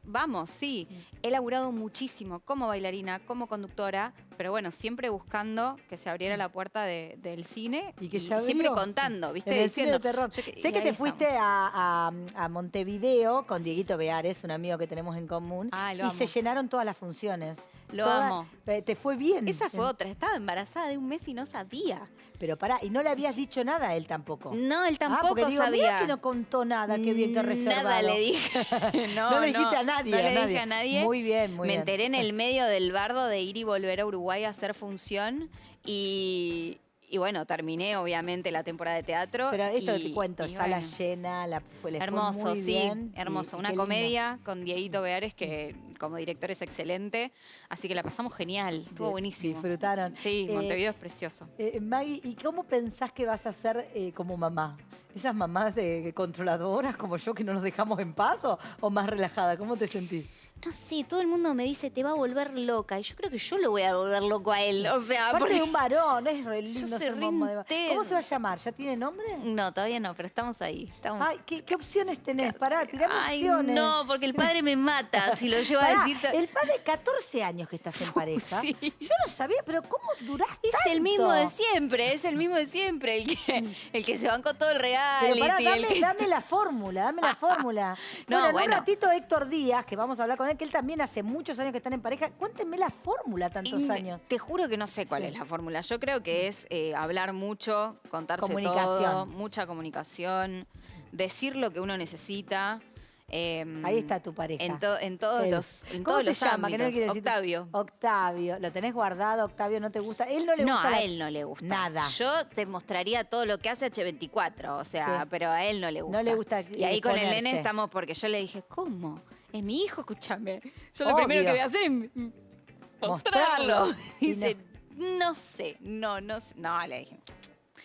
vamos, sí. He laburado muchísimo como bailarina, como conductora, pero bueno, siempre buscando que se abriera la puerta de- del cine Y que se siempre contando, ¿viste? Diciendo. de terror. yo sé y que te fuiste a, a- a Montevideo con Dieguito Beares, un amigo que tenemos en común, Ah, y se llenaron todas las funciones. Lo toda- amo. Te fue bien. Esa fue otra. Estaba embarazada de un mes y no sabía. Pero pará, y no le habías dicho nada a él tampoco. No, él ah, tampoco porque digo, sabía. que no contó nada, qué bien que reservado. Nada le dije. No, No le dijiste a nadie, No a le nadie. dije a nadie. Muy bien, muy Me bien. enteré en el medio del bardo de ir y volver a Uruguay a hacer función. Y, y bueno, terminé obviamente la temporada de teatro. Pero esto y- te cuento, sala bueno. llena, la, fue, fue Hermoso, muy sí, bien, hermoso. y Una lindo. comedia con Dieguito Beares, que como director es excelente. Así que la pasamos genial, estuvo buenísimo. Disfrutaron. Sí, Eh, Montevideo es precioso. Eh, Maggie, ¿y cómo pensás que vas a ser eh, como mamá? ¿Esas mamás de controladoras como yo que no nos dejamos en paz o, o más relajada? ¿Cómo te sentís? No sé, todo el mundo me dice, te va a volver loca. Y yo creo que yo lo voy a volver loco a él. O sea, Aparte porque... de un varón, es re lindo soy ser re. ¿Cómo se va a llamar? ¿Ya tiene nombre? No, todavía no, pero estamos ahí. Estamos... Ay, ¿qué, qué opciones tenés? Pará, tirame Ay, opciones. no, porque el padre me mata si lo llevo a decir. El padre, 14 años que estás en pareja. Sí. Yo no sabía, pero ¿cómo duraste Es el mismo de siempre, es el mismo de siempre, el que, el que se bancó todo el. Pero pará, dame, que- dame la fórmula, dame la fórmula. No, bueno, en bueno. un ratito Héctor Díaz, que vamos a hablar con él, que él también hace muchos años que están en pareja. Cuéntenme la fórmula tantos años. Te juro que no sé cuál Sí. es la fórmula. Yo creo que es eh, hablar mucho, contarse Comunicación. todo, mucha comunicación, decir lo que uno necesita. eh, Ahí está tu pareja. En, to- en todos Él. los, en ¿Cómo todos se los llama? Que no ámbitos. Octavio. Octavio. ¿Lo tenés guardado, Octavio? ¿No te gusta? ¿Él no le No, gusta a la- él no le gusta. Nada. Yo te mostraría todo lo que hace H24, o sea, Sí. pero a él no le gusta. No le gusta Y ahí con el nene estamos porque yo le dije, ¿cómo? Es mi hijo, escúchame. Yo lo Obvio. primero que voy a hacer es Mostrarlo. Y Y dice, no sé, no, no sé. No, le dije,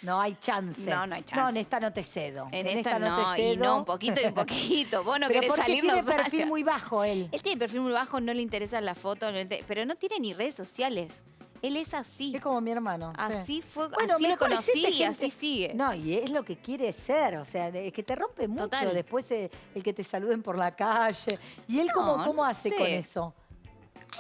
No hay chance. No, no hay chance. No, en esta no te cedo. en, esta, no, te y cedo. no, un poquito y un poquito. Vos no Pero querés salir, tiene no perfil muy bajo él. Él tiene perfil muy bajo, no le interesan las fotos, no le pero no tiene ni redes sociales. Él es así. Es como mi hermano. sí. Así fue, Bueno, así lo conocí y así sigue. No, y es lo que quiere ser, o sea, es que te rompe mucho Total. después eh, el que te saluden por la calle. ¿Y él cómo, No, cómo no hace sé. con eso?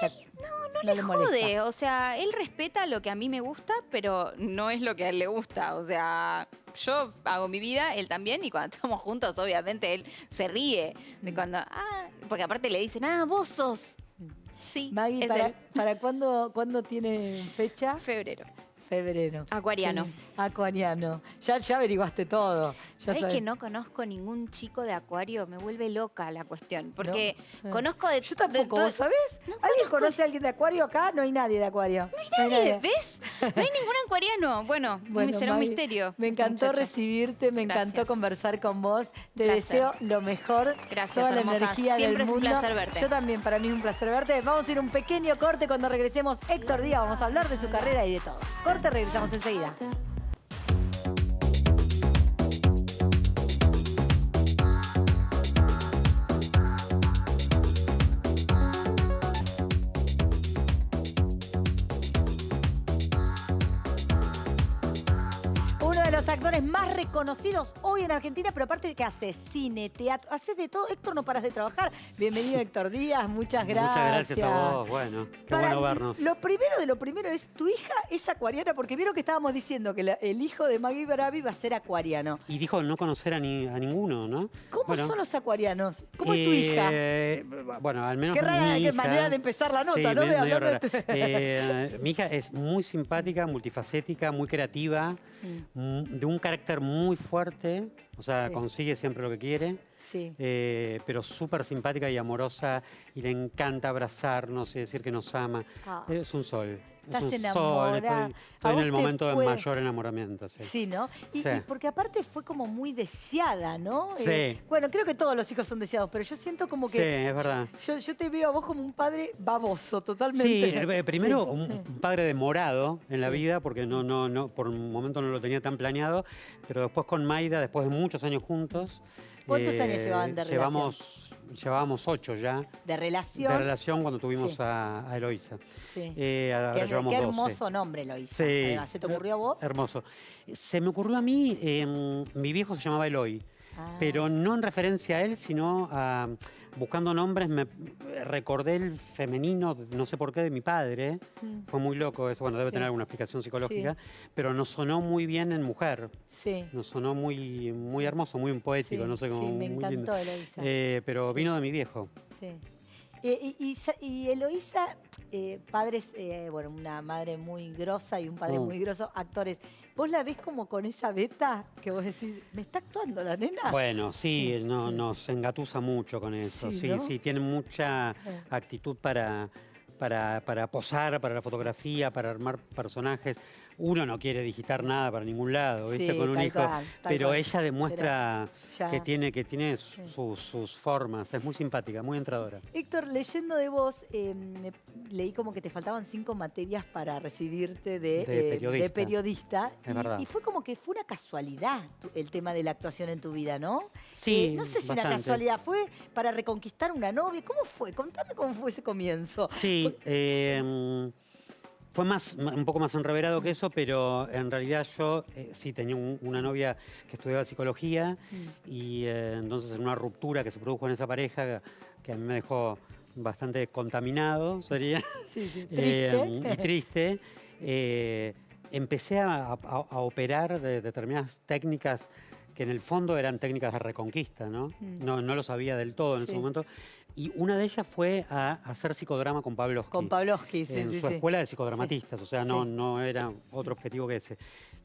no, No le le jode, o sea, él respeta lo que a mí me gusta, pero no es lo que a él le gusta. O sea, yo hago mi vida, él también, y cuando estamos juntos, obviamente, él se ríe Mm. de cuando, ah, porque aparte le dicen, ah, vos sos. Sí, Maggie, ¿para. ¿para cuándo, cuándo tiene fecha? Febrero. Febrero. Acuariano. Sí, Acuariano. Ya, ya averiguaste todo. ¿Sabes sabes. que no conozco ningún chico de acuario? Me vuelve loca la cuestión. Porque No. conozco de. Yo tampoco, de ¿vos ¿sabés? ¿Alguien conoce a alguien de Acuario acá? No hay nadie de Acuario. No hay nadie, ¿ves? No hay ningún acuariano. Bueno, Bueno, será un misterio. Me encantó recibirte, me encantó conversar con vos. Te Placer. deseo lo mejor. Gracias, toda la energía Siempre del es un mundo. placer verte. Yo también, para mí es un placer verte. Vamos a ir a un pequeño corte cuando regresemos. Héctor Díaz, vamos a hablar de su carrera y de todo. Corte, regresamos enseguida. Actores más reconocidos hoy en Argentina, pero aparte que hace cine, teatro, haces de todo. Héctor, no paras de trabajar. Bienvenido, Héctor Díaz, muchas gracias. Muchas gracias a vos. Bueno, qué Para- bueno vernos. Lo primero de lo primero es, tu hija es acuariana, porque vieron que estábamos diciendo que la- el hijo de Maggie Bravi va a ser acuariano. Y dijo no conocer a, ni, a ninguno, ¿no? ¿Cómo Bueno, son los acuarianos? ¿Cómo es tu hija? eh, Bueno, al menos Qué rara mi qué hija- manera de empezar la nota, Sí, ¿no? me- De hablar de- Eh, mi hija es muy simpática, multifacética, muy creativa, mm, de un carácter muy fuerte, o sea, Sí. consigue siempre lo que quiere. Sí. eh, pero súper simpática y amorosa y le encanta abrazarnos y decir que nos ama. Ah. Es un sol. Estás es un enamorada. sol. Estoy, ¿A estoy en el momento de puede- mayor enamoramiento. Sí. Sí, ¿no? Y, Sí. y porque aparte fue como muy deseada, ¿no? Sí. Eh, bueno, creo que todos los hijos son deseados, pero yo siento como Sí, que es verdad. yo, yo te veo a vos como un padre baboso, totalmente. Sí, eh, primero Sí. un un padre demorado en la Sí. vida, porque no, no, no, por un momento no lo tenía tan planeado, pero después con Maida, después de muchos años juntos. eh, ¿Cuántos años llevaban de llevamos, Llevábamos ocho ya De relación. de relación cuando tuvimos Sí. a, a Eloísa. Sí. Eh, Qué, llevamos qué 12. hermoso nombre. Sí. Además, ¿se te ocurrió a vos? Hermoso. Se me ocurrió a mí, eh, mi viejo se llamaba Eloy, Ah. pero no en referencia a él, sino a, buscando nombres, me recordé el femenino, no sé por qué, de mi padre. Mm. Fue muy loco eso, bueno, debe Sí. tener alguna explicación psicológica, pero nos sonó muy bien en mujer. Sí. Nos sonó muy, muy hermoso, muy poético, Sí, no sé cómo. sí, me encantó. Eloísa. Eh, pero vino de mi viejo. Sí. Eh, y, y Sa- y Eloísa, eh, padres, eh, bueno, una madre muy grosa y un padre Mm. muy grosso, actores. ¿Vos la ves como con esa beta que vos decís, me está actuando la nena? Bueno, sí, no, nos engatusa mucho con eso. Sí, Sí, ¿no? sí, tiene mucha actitud para, para, para posar, para la fotografía, para armar personajes. Uno no quiere digitar nada para ningún lado, ¿viste? Sí, con un hijo. cual, pero cual. ella demuestra que tiene, que tiene sus, sus formas. Es muy simpática, muy entradora. Héctor, leyendo de vos, eh, me- leí como que te faltaban cinco materias para recibirte de, De eh, periodista. de periodista. Es y, verdad. y fue como que fue una casualidad tu- el tema de la actuación en tu vida, ¿no? Sí, Eh, no sé si una casualidad fue para reconquistar una novia. ¿Cómo fue? Contame cómo fue ese comienzo. Sí, fue más, un poco más enreverado que eso, pero en realidad yo eh, sí tenía un- una novia que estudiaba psicología y eh, entonces en una ruptura que se produjo en esa pareja que a mí me dejó bastante contaminado, sería. Sí, sí. Eh, Triste. y triste. empecé a, a- a operar de determinadas técnicas que en el fondo eran técnicas de reconquista, ¿no? Mm. No, no lo sabía del todo en Sí. ese momento. Y una de ellas fue a hacer psicodrama con Pavlovsky. Con Pavlovsky, sí, En sí, su sí. escuela de psicodramatistas, o sea, no, no era otro objetivo que ese.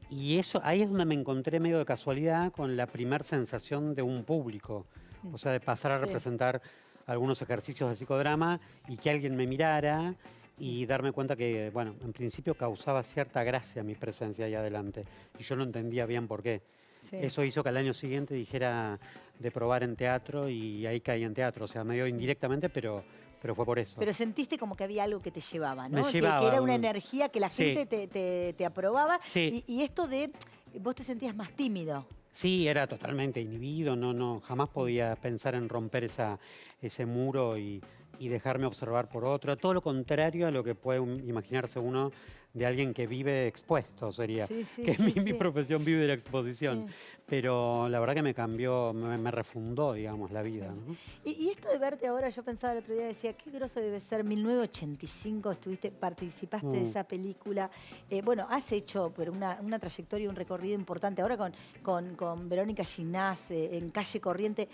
Y eso, ahí es donde me encontré medio de casualidad con la primer sensación de un público. O sea, de pasar a representar algunos ejercicios de psicodrama y que alguien me mirara y darme cuenta que, bueno, en principio causaba cierta gracia mi presencia ahí adelante. Y yo no entendía bien por qué. Sí. Eso hizo que al año siguiente dijera de probar en teatro y ahí caí en teatro. O sea, medio indirectamente, pero, pero fue por eso. Pero sentiste como que había algo que te llevaba, ¿no? Me Que- llevaba que, era una un- energía que la Sí. gente te, te- te aprobaba. Sí. Y, y esto de, vos te sentías más tímido. Sí, era totalmente inhibido, no, no, jamás podía pensar en romper esa, ese muro y, y dejarme observar por otro. Todo lo contrario a lo que puede un- imaginarse uno de alguien que vive expuesto, sería. Sí, sí, que sí, mi, profesión vive de la exposición. Pero la verdad que me cambió, me, me refundó, digamos, la vida. ¿no? Y, y esto de verte ahora, yo pensaba el otro día, decía, qué groso debe ser, 1985, estuviste, participaste de Mm. esa película. Eh, bueno, has hecho pero una, una trayectoria, un recorrido importante ahora con, con, con Verónica Ginás eh, en Calle Corriente.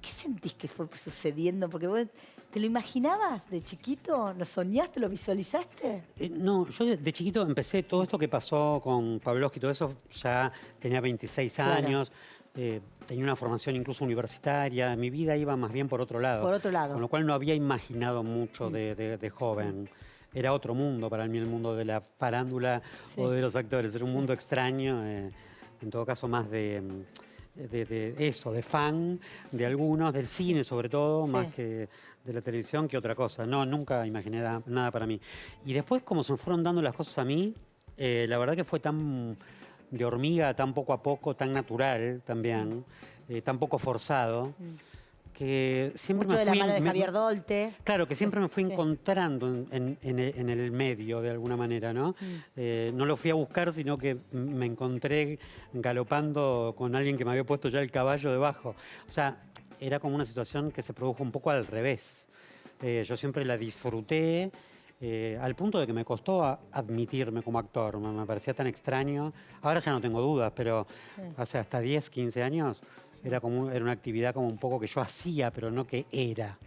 ¿Qué sentís que fue sucediendo? Porque vos, ¿te lo imaginabas de chiquito? ¿Lo soñaste? ¿Lo visualizaste? Eh, no, yo de, de chiquito empecé todo esto que pasó con Pavlovsky y todo eso, ya tenía 26 Claro. años, eh, tenía una formación incluso universitaria, mi vida iba más bien por otro lado. Por otro lado. Con lo cual no había imaginado mucho de, de- de joven. Era otro mundo para mí el mundo de la farándula Sí. o de los actores, era un mundo extraño, eh, en todo caso más de... De, de eso, de fan de algunos, del cine sobre todo, Sí. más que de la televisión que otra cosa. No, nunca imaginé da- nada para mí. Y después, como se me fueron dando las cosas a mí, eh, la verdad que fue tan de hormiga, tan poco a poco, tan natural también, eh, tan poco forzado, que siempre Mucho me de la fui- mano de me- Javier Dolte. Claro, que siempre me fui encontrando en, en- en el, en el medio de alguna manera, ¿no? Eh, no lo fui a buscar, sino que me encontré galopando con alguien que me había puesto ya el caballo debajo. O sea, era como una situación que se produjo un poco al revés. Eh, yo siempre la disfruté. eh, al punto de que me costó admitirme como actor, me, me parecía tan extraño. Ahora ya no tengo dudas, pero hace hasta 10, 15 años era, como, era una actividad como un poco que yo hacía, pero no que era.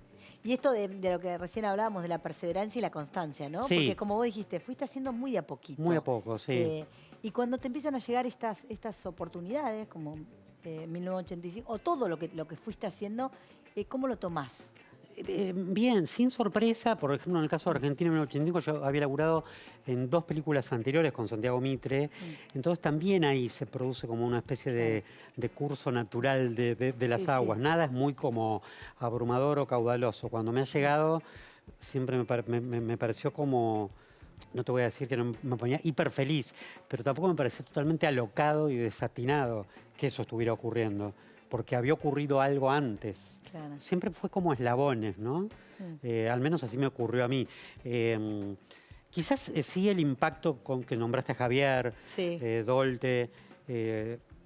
Y esto de, de lo que recién hablábamos, de la perseverancia y la constancia, ¿no? Sí. Porque como vos dijiste, fuiste haciendo muy a poquito. Muy a poco, sí. Eh, y cuando te empiezan a llegar estas, estas oportunidades, como eh, 1985, o todo lo que, lo que fuiste haciendo, eh, ¿cómo lo tomás? Eh, bien, sin sorpresa, por ejemplo, en el caso de Argentina en 1985 yo había laburado en dos películas anteriores con Santiago Mitre, entonces también ahí se produce como una especie de, de curso natural de, de- de las Sí, sí. aguas. Nada es muy como abrumador o caudaloso. Cuando me ha llegado, siempre me- me- me pareció como, no te voy a decir que no me ponía hiper feliz, pero tampoco me pareció totalmente alocado y desatinado que eso estuviera ocurriendo, porque había ocurrido algo antes Claro. siempre fue como eslabones, ¿no? Eh, al menos así me ocurrió a mí. Eh, quizás eh, sí el impacto con que nombraste a Javier, Sí. eh, Dolte.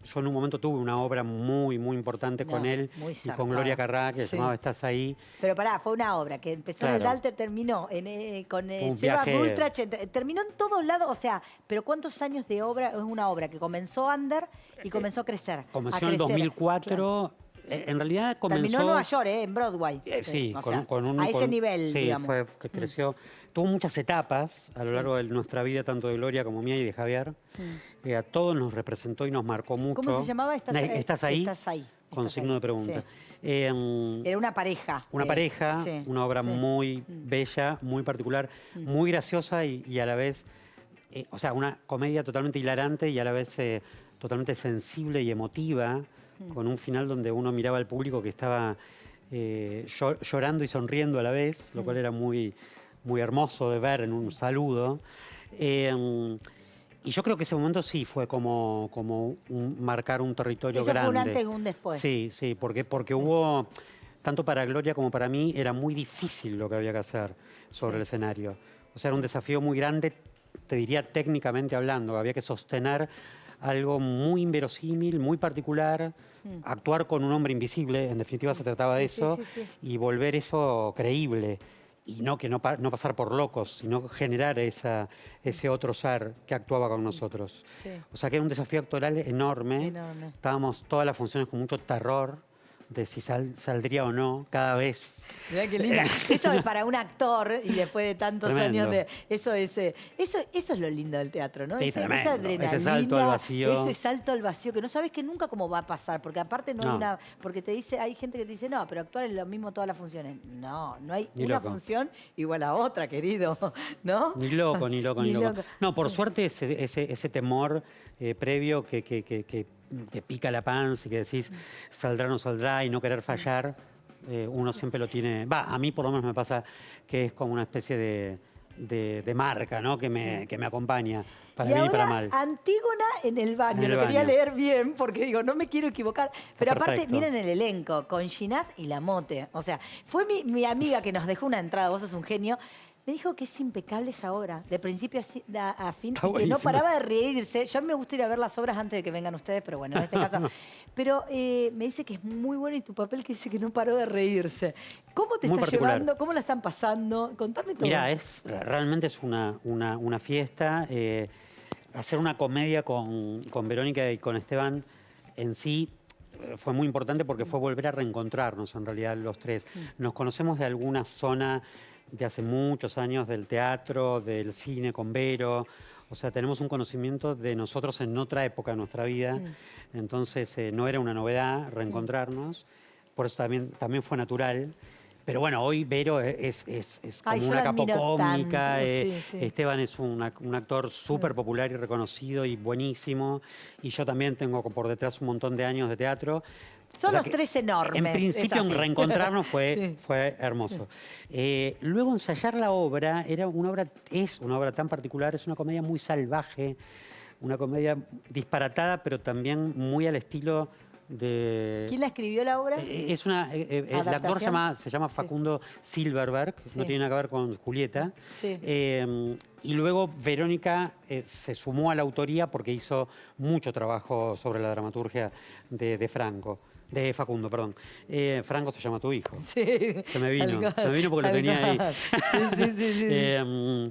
Eh, yo en un momento tuve una obra muy, muy importante con él y con Gloria Carrá, que Sí. se llamaba Estás ahí. Pero pará, fue una obra que empezó en el Claro. Dalte, terminó en, eh, con eh, Seba viaje- ent- terminó en todos lados, o sea, pero ¿cuántos años de obra? Es una obra que comenzó under y comenzó a crecer. Comenzó a en el crecer. 2004, Eh, En realidad comenzó... Terminó en Nueva York, ¿eh? en Broadway. Eh, sí, o con, sea, con un... A ese con- nivel, sí, digamos. Mm. fue que creció. Tuvo muchas etapas a lo largo de nuestra vida, tanto de Gloria como mía y de Javier. Eh, a todos nos representó y nos marcó mucho. Mm. ¿Cómo se llamaba? ¿Estás, eh, ¿Estás ahí? Estás ahí. Con Estás signo ahí, de pregunta. sí. Eh, mm, Era una pareja. una eh, pareja, sí, una obra sí. Mm. muy bella, muy particular, muy graciosa y, y a la vez, eh, o sea, una comedia totalmente hilarante y a la vez eh, totalmente sensible y emotiva, Mm. Con un final donde uno miraba al público que estaba eh, llo- llorando y sonriendo a la vez, lo Mm. cual era muy, muy hermoso de ver en un saludo. Eh, y yo creo que ese momento sí fue como, como un- marcar un territorio Eso fue grande. un antes y un después. Sí, sí, porque, porque hubo, tanto para Gloria como para mí, era muy difícil lo que había que hacer sobre el escenario. O sea, era un desafío muy grande, te diría técnicamente hablando. Había que sostener algo muy inverosímil, muy particular, actuar con un hombre invisible, en definitiva se trataba de Mm. Sí, eso, sí, sí. y volver eso creíble. Y no que no, pa- no pasar por locos, sino generar esa, ese otro ser que actuaba con nosotros. O sea que era un desafío actoral enorme. Enorme. Estábamos todas las funciones con mucho terror de si sal- saldría o no cada vez. Mirá qué linda. Eso es para un actor y después de tantos Tremendo. años de. Eso es, eh, eso, eso es lo lindo del teatro, ¿no? Sí, Ese-. Esa Ese salto al vacío. Ese salto al vacío, que no sabes que nunca cómo va a pasar, porque aparte no, hay No. una. Porque te dice, hay gente que te dice, no, pero actuar es lo mismo todas las funciones. No, no hay Ni una loco. función igual a otra, querido. ¿No? Ni loco, ni loco, ni, Ni loco. loco. No, por suerte ese, ese, ese temor eh, previo que, que, que, que te pica la panza y que decís saldrá o no saldrá y no querer fallar, eh, uno siempre lo tiene. Va, a mí por lo menos me pasa que es como una especie de, de, de marca, ¿no? Que me, que me acompaña, para y bien y ahora para mal. Antígona en el baño. En el lo quería baño. leer bien porque digo, no me quiero equivocar. Pero aparte, miren el elenco, con Ginás y la Mote. O sea, fue mi, mi amiga que nos dejó una entrada, vos sos un genio. Me dijo que es impecable esa obra, de principio a, fin, y que no paraba de reírse. Yo me gusta ir a ver las obras antes de que vengan ustedes, pero bueno, en este caso. Pero eh, me dice que es muy bueno y tu papel que dice que no paró de reírse. ¿Cómo te Muy está particular. llevando? ¿Cómo la están pasando? Contame todo. Mira, es, realmente es una, una, una fiesta. eh, hacer una comedia con, con Verónica y con Esteban en sí eh, fue muy importante porque fue volver a reencontrarnos en realidad los tres. Nos conocemos de alguna zona de hace muchos años del teatro, del cine con Vero. O sea, tenemos un conocimiento de nosotros en otra época de nuestra vida. Entonces, eh, no era una novedad reencontrarnos. Por eso también, también fue natural. Pero bueno, hoy Vero es, es, es como Ay, una capocómica. eh, sí, sí. Esteban es un, un actor súper popular y reconocido y buenísimo. Y yo también tengo por detrás un montón de años de teatro. Son O sea los tres enormes, En principio, reencontrarnos fue, Sí. fue hermoso. Eh, luego ensayar la obra, era una obra, es una obra tan particular, es una comedia muy salvaje, una comedia disparatada, pero también muy al estilo de... ¿Quién la escribió la obra? Eh, Es una, eh, el actor se llama, se llama Facundo Silverberg, no tiene nada que ver con Julieta. Sí. Eh, y luego Verónica eh, se sumó a la autoría porque hizo mucho trabajo sobre la dramaturgia de, de Franco. De Facundo, perdón. Eh, Franco se llama tu hijo. Sí. Se me vino, se me vino porque lo tenía ahí. Sí, sí, sí, sí. Eh,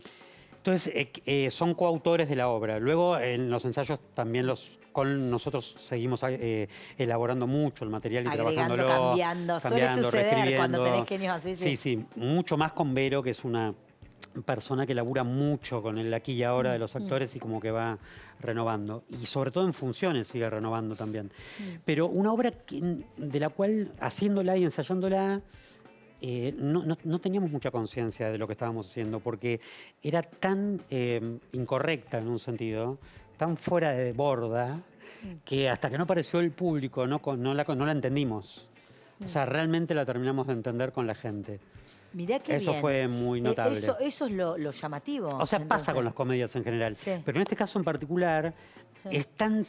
entonces, eh, eh, son coautores de la obra. Luego, en los ensayos también los con nosotros seguimos eh, elaborando mucho el material y Agregando, trabajándolo. cambiando. Suele suceder cuando tenés genios así, sí. Sí, sí, mucho más con Vero, que es una persona que labura mucho con el aquí y ahora de Mm, los actores y como que va renovando. Y sobre todo en funciones sigue renovando también. Mm. Pero una obra que- de la cual, haciéndola y ensayándola, eh, no, no- no teníamos mucha conciencia de lo que estábamos haciendo, porque era tan eh, incorrecta en un sentido, tan fuera de borda, que hasta que no apareció el público no, no, la, no la entendimos. O sea, realmente la terminamos de entender con la gente. Mirá qué Eso bien. fue muy Eh, notable. Eso, eso es lo, lo llamativo. O sea, pasa con las comedias en general. Sí. Pero en este caso en particular es tan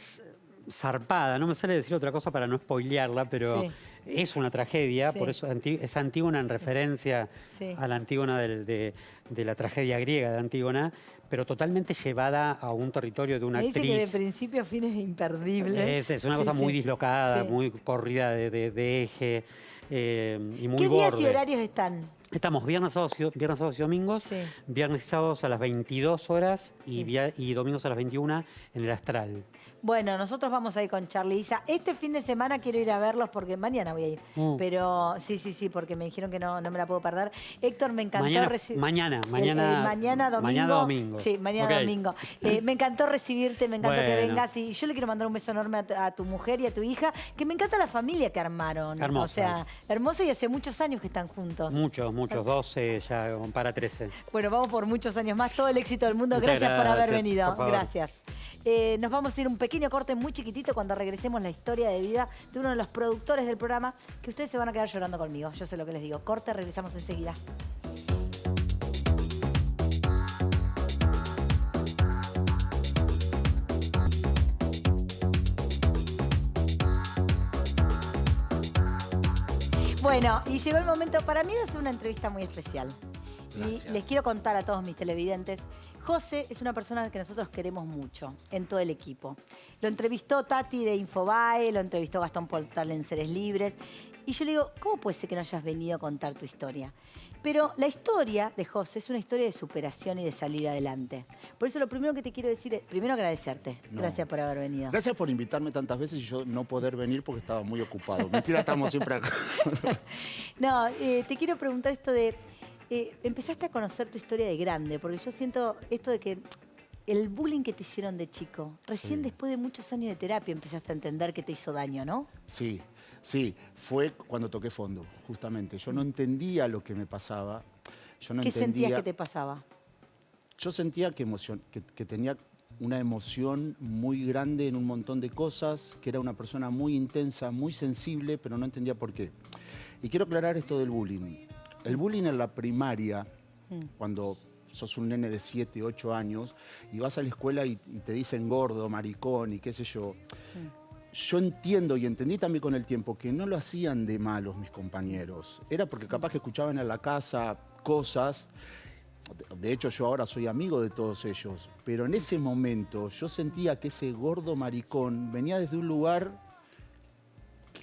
zarpada, no me sale decir otra cosa para no spoilearla, pero Sí. es una tragedia, por eso es Antígona en referencia a la Antígona del- de, de la tragedia griega de Antígona, pero totalmente llevada a un territorio de una Me dice actriz. que de principio a fin es imperdible. Es, es una Sí, cosa muy dislocada, Sí. muy corrida de, de- de eje. eh, y muy ¿Qué días y horarios están? Estamos viernes, sábados, y- viernes, sábados y domingos, Sí. viernes y sábados a las 22 horas y domingos a las 21 en el Astral. Bueno, nosotros vamos a ir con Charlie Isa. Este fin de semana quiero ir a verlos porque mañana voy a ir. Mm. Pero sí, sí, sí, porque me dijeron que no, no me la puedo perder. Héctor, me encantó Mañana- recibir. mañana, mañana- mañana domingo. mañana domingo. Sí, mañana domingo. Eh, me encantó recibirte, me encantó que vengas. Y yo le quiero mandar un beso enorme a tu, a tu mujer y a tu hija, que me encanta la familia que armaron. Hermosa. O sea, hermosa y hace muchos años que están juntos. Muchos, muchos, 12 ya para 13. Bueno, vamos por muchos años más. Todo el éxito del mundo. Gracias, por haber venido. por. Gracias. Eh, nos vamos a ir un pequeño corte muy chiquitito cuando regresemos la historia de vida de uno de los productores del programa, que ustedes se van a quedar llorando conmigo. Yo sé lo que les digo. Corte, regresamos enseguida. Bueno, y llegó el momento para mí de hacer una entrevista muy especial. Y les quiero contar a todos mis televidentes. José es una persona que nosotros queremos mucho en todo el equipo. Lo entrevistó Tati de Infobae, lo entrevistó Gastón Portal en Seres Libres. Y yo le digo, ¿cómo puede ser que no hayas venido a contar tu historia? Pero la historia de José es una historia de superación y de salir adelante. Por eso lo primero que te quiero decir es, primero agradecerte. No. Gracias por haber venido. Gracias por invitarme tantas veces y yo no poder venir porque estaba muy ocupado. Mentira, estamos siempre acá. No, eh, te quiero preguntar esto de, eh, empezaste a conocer tu historia de grande, porque yo siento esto de que el bullying que te hicieron de chico, recién Sí. después de muchos años de terapia empezaste a entender que te hizo daño, ¿no? Sí, sí, fue cuando toqué fondo, justamente. Yo no entendía lo que me pasaba. Yo no ¿Qué entendía. sentías que te pasaba? Yo sentía que, emoción, que, que tenía una emoción muy grande en un montón de cosas, que era una persona muy intensa, muy sensible, pero no entendía por qué. Y quiero aclarar esto del bullying. El bullying en la primaria, cuando sos un nene de 7, 8 años y vas a la escuela y, y te dicen gordo, maricón y qué sé yo. Yo entiendo y entendí también con el tiempo que no lo hacían de malos mis compañeros. Era porque capaz que escuchaban en la casa cosas. De hecho, yo ahora soy amigo de todos ellos. Pero en ese momento yo sentía que ese gordo maricón venía desde un lugar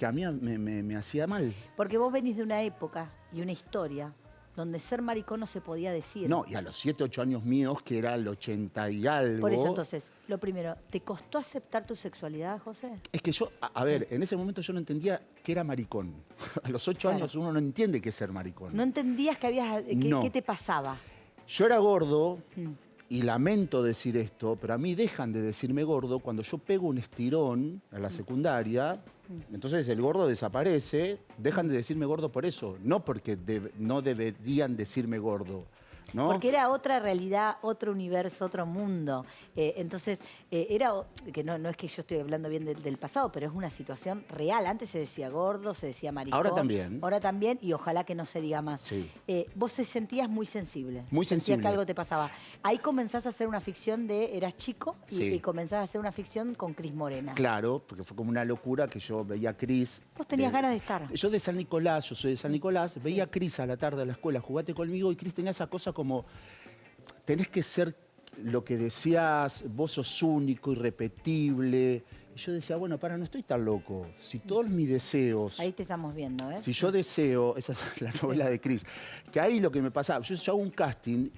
que a mí me, me- me hacía mal. Porque vos venís de una época y una historia donde ser maricón no se podía decir. No, y a los 7, 8 años míos, que era el 80 y algo. Por eso entonces, lo primero, ¿te costó aceptar tu sexualidad, José? Es que yo, a, a ver, en ese momento yo no entendía que era maricón. A los 8 Claro. años uno no entiende qué es ser maricón. ¿No entendías que habías, que- No. qué te pasaba? Yo era gordo Mm. y lamento decir esto, pero a mí dejan de decirme gordo cuando yo pego un estirón en la secundaria. Mm. Entonces el gordo desaparece, dejan de decirme gordo por eso, no porque deb- no deberían decirme gordo. ¿No? Porque era otra realidad, otro universo, otro mundo. Eh, entonces, eh, era, que no, no es que yo estoy hablando bien del, del pasado, pero es una situación real. Antes se decía gordo, se decía maricón. Ahora también. Ahora también, y ojalá que no se diga más. Sí. Eh, vos se sentías muy sensible. Muy Sentías sensible. que algo te pasaba. Ahí comenzás a hacer una ficción de, eras chico, y, Sí. y comenzás a hacer una ficción con Cris Morena. Claro, porque fue como una locura que yo veía a Cris. Vos tenías de- ganas de estar. Yo de San Nicolás, yo soy de San Nicolás, veía a Cris a la tarde a la escuela, jugate conmigo y Cris tenía esa cosa como, tenés que ser lo que decías, vos sos único, irrepetible. Y yo decía, bueno, para, no estoy tan loco. Si todos mis deseos, Ahí te estamos viendo, ¿eh? si yo deseo, esa es la novela de Cris, que ahí lo que me pasaba, yo, yo hago un casting,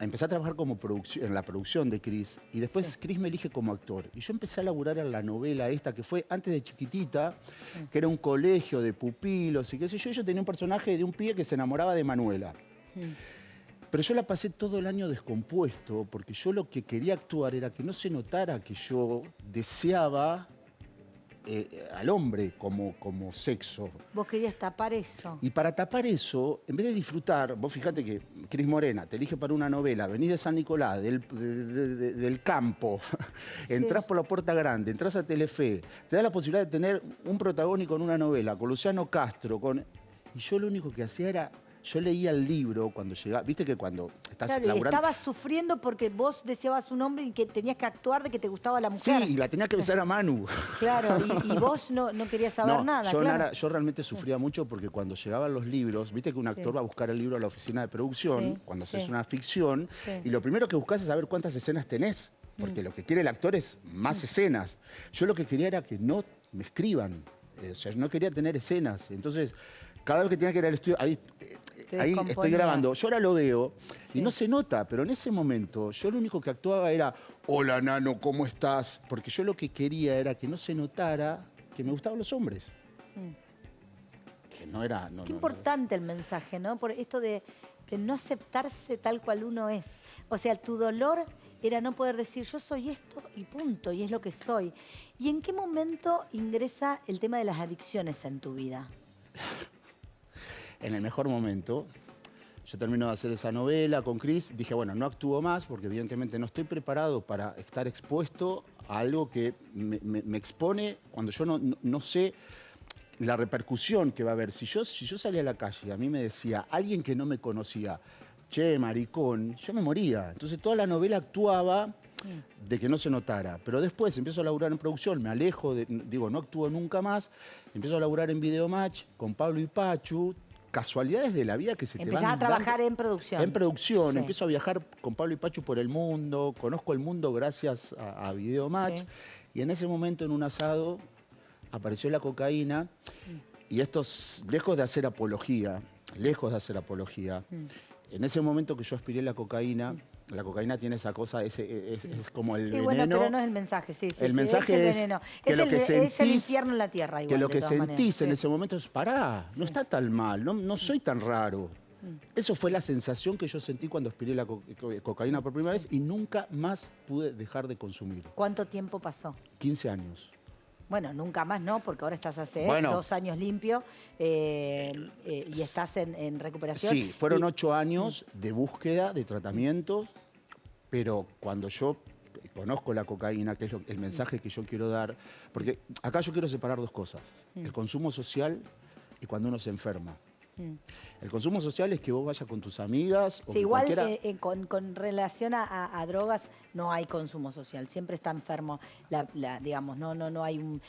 empecé a trabajar como en la producción de Cris, y después Cris me elige como actor. Y yo empecé a laburar en la novela esta, que fue antes de chiquitita, que era un colegio de pupilos y qué sé yo, y yo tenía un personaje de un pibe que se enamoraba de Manuela. Pero yo la pasé todo el año descompuesto, porque yo lo que quería actuar era que no se notara que yo deseaba eh, al hombre como, como sexo. Vos querías tapar eso. Y para tapar eso, en vez de disfrutar, vos fíjate que Cris Morena te elige para una novela, venís de San Nicolás, del, de- de- de- del campo, entrás por la puerta grande, entras a Telefe, te da la posibilidad de tener un protagónico en una novela, con Luciano Castro, con... Y yo lo único que hacía era, yo leía el libro cuando llegaba, viste que cuando estás Claro, laburando... estabas sufriendo porque vos deseabas un hombre y que tenías que actuar de que te gustaba la Sí, mujer. y la tenía que besar a Manu. Claro, y, y vos no, no querías saber No, nada, yo, claro. Nara, yo realmente sufría mucho porque cuando llegaban los libros, viste que un actor Sí. va a buscar el libro a la oficina de producción, Sí, cuando sí. haces una ficción, Sí. y lo primero que buscas es saber cuántas escenas tenés, porque lo que quiere el actor es más escenas. Yo lo que quería era que no me escriban, eh, o sea, no quería tener escenas. Entonces, cada vez que tenía que ir al estudio, ahí, eh, Te ahí estoy grabando. Yo ahora lo veo Sí. y no se nota, pero en ese momento yo lo único que actuaba era, hola Nano, ¿cómo estás? Porque yo lo que quería era que no se notara que me gustaban los hombres. Que no era... No, Qué no, no. importante el mensaje, ¿no? Por esto de, de no aceptarse tal cual uno es. O sea, tu dolor era no poder decir yo soy esto y punto, y es lo que soy. ¿Y en qué momento ingresa el tema de las adicciones en tu vida? en el mejor momento. Yo termino de hacer esa novela con Chris. Dije, bueno, no actúo más porque evidentemente no estoy preparado para estar expuesto a algo que me, expone cuando yo no, sé la repercusión que va a haber. Si yo, si salía a la calle y a mí me decía alguien que no me conocía, che, maricón, yo me moría. Entonces toda la novela actuaba de que no se notara. Pero después empiezo a laburar en producción, me alejo, de- digo, no actúo nunca más, empiezo a laburar en Videomatch con Pablo y Pachu, casualidades de la vida que se te Empezás van a trabajar dando. en producción. En producción, Sí. empiezo a viajar con Pablo y Pachu por el mundo, conozco el mundo gracias a, a Videomatch. Sí. Y en ese momento, en un asado, apareció la cocaína. Y esto, es- lejos de hacer apología, lejos de hacer apología, en ese momento que yo aspiré la cocaína, la cocaína tiene esa cosa, ese- es, es como el Sí, veneno. bueno, pero no es el mensaje, sí, sí. el sí, mensaje es el es, veneno. que es, lo el, que es el sentís- infierno en la tierra, igual, que lo que sentís maneras. en Sí. ese momento es, pará, no está tan mal, no, no soy tan raro. Mm. Eso fue la sensación que yo sentí cuando aspiré la co- co- cocaína por primera vez y nunca más pude dejar de consumir. ¿Cuánto tiempo pasó? 15 años. Bueno, nunca más no, porque ahora estás hace Bueno. dos años limpio eh, eh, y estás en, en recuperación. Sí, fueron Y- ocho años de búsqueda, de tratamiento, pero cuando yo conozco la cocaína, que es lo- el mensaje que yo quiero dar, porque acá yo quiero separar dos cosas, Mm. el consumo social y cuando uno se enferma. Mm. El consumo social es que vos vayas con tus amigas o Sí, que igual cualquiera- eh, eh, con, con relación a, a- a drogas no hay consumo social, siempre está enfermo, la, la- digamos, no, no, no hay un...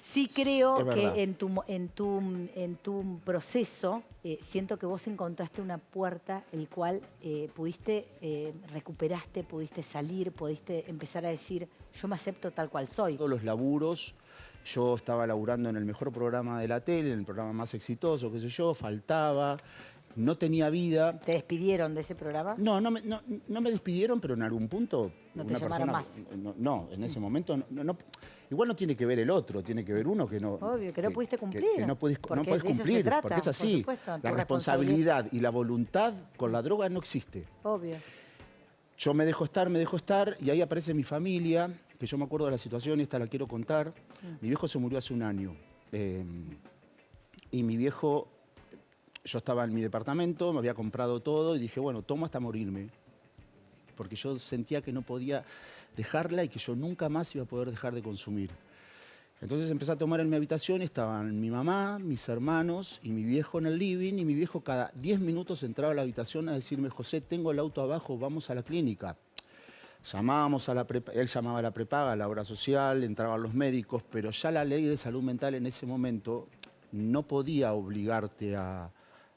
Sí creo Es que en tu, en tu, en tu proceso eh, siento que vos encontraste una puerta el cual eh, pudiste, eh, recuperaste, pudiste salir, pudiste empezar a decir, yo me acepto tal cual soy. todos los laburos. Yo estaba laburando en el mejor programa de la tele, en el programa más exitoso, qué sé yo, faltaba, no tenía vida. ¿Te despidieron de ese programa? No, no me, no, no me despidieron, pero en algún punto. No te llamaron más. No, no, en ese momento. No, no- igual no tiene que ver el otro, tiene que ver uno que no. Obvio, que no pudiste cumplir. Que, no puedes, no eso se cumplir, trata, porque es por así. supuesto, la responsabilidad y la voluntad con la droga no existe. Obvio. Yo me dejo estar, me dejo estar, y ahí aparece mi familia, que yo me acuerdo de la situación y esta la quiero contar. Mi viejo se murió hace un año. eh, y mi viejo, yo estaba en mi departamento, me había comprado todo y dije, bueno, tomo hasta morirme. Porque yo sentía que no podía dejarla y que yo nunca más iba a poder dejar de consumir. Entonces empecé a tomar en mi habitación, estaban mi mamá, mis hermanos y mi viejo en el living, y mi viejo cada 10 minutos entraba a la habitación a decirme, José, tengo el auto abajo, vamos a la clínica. Llamábamos a él llamaba a la prepaga, a la obra social, entraban los médicos, pero ya la ley de salud mental en ese momento no podía obligarte a,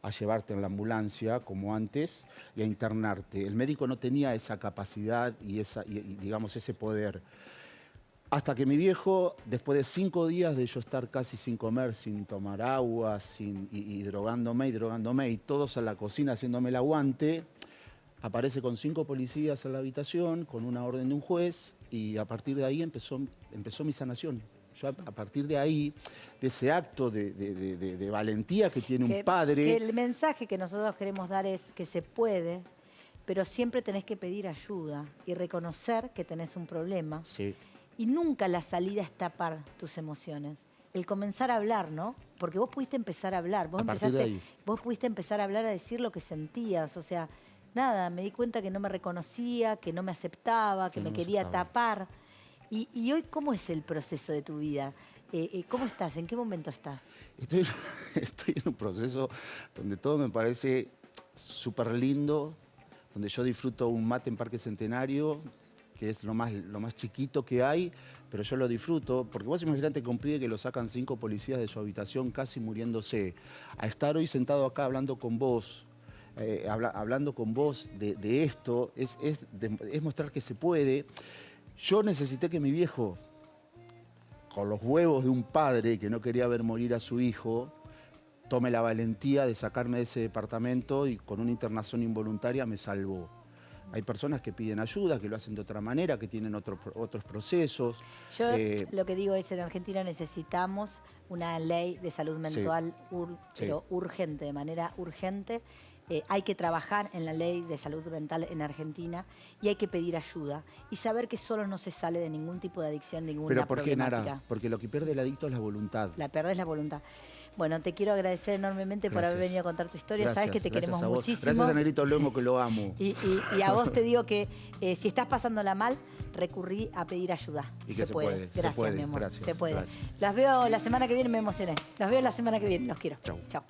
a llevarte en la ambulancia como antes y a internarte. El médico no tenía esa capacidad y, esa, y- digamos, ese poder. Hasta que mi viejo, después de cinco días de yo estar casi sin comer, sin tomar agua, sin, y, y drogándome y drogándome, y todos en la cocina haciéndome el aguante, aparece con cinco policías en la habitación, con una orden de un juez, y a partir de ahí empezó, empezó mi sanación. Yo a, partir de ahí, de ese acto de, de- de- de- de valentía que tiene Que- un padre... que el mensaje que nosotros queremos dar es que se puede, pero siempre tenés que pedir ayuda y reconocer que tenés un problema. Sí. Y nunca la salida es tapar tus emociones. El comenzar a hablar, ¿no? Porque vos pudiste empezar a hablar. Vos, A empezaste, vos pudiste empezar a hablar, a decir lo que sentías. O sea, nada, me di cuenta que no me reconocía, que no me aceptaba, que, Que me no quería aceptaba. tapar. Y, y hoy, ¿cómo es el proceso de tu vida? Eh, eh, ¿Cómo estás? ¿En qué momento estás? Estoy, estoy en un proceso donde todo me parece súper lindo, donde yo disfruto un mate en Parque Centenario, que es lo más, lo más chiquito que hay, pero yo lo disfruto, porque vos imaginate que un pibe que lo sacan cinco policías de su habitación casi muriéndose, a estar hoy sentado acá hablando con vos, eh, habla- hablando con vos de, de esto, es, es de- es mostrar que se puede. Yo necesité que mi viejo con los huevos de un padre que no quería ver morir a su hijo, tome la valentía de sacarme de ese departamento y con una internación involuntaria me salvó. Hay personas que piden ayuda, que lo hacen de otra manera, que tienen otro- otros procesos. Yo Eh, lo que digo es, en Argentina necesitamos una ley de salud Sí. mental, ur- Sí. pero urgente, de manera urgente. Eh, hay que trabajar en la ley de salud mental en Argentina y hay que pedir ayuda y saber que solo no se sale de ningún tipo de adicción, ninguna pero ¿por qué, problemática. Nara? Porque lo que pierde el adicto es la voluntad. La perdés la voluntad. Bueno, te quiero agradecer enormemente por haber venido a contar tu historia. Gracias, Sabes que te queremos a vos. muchísimo. Gracias a que lo amo. Y, y- y a vos te digo que eh, si estás pasándola mal, recurrí a pedir ayuda. Y que se puede, se Gracias, puede, mi amor. gracias, se puede. Las veo la semana que viene, me emocioné. Las veo la semana que viene, los quiero. Chao.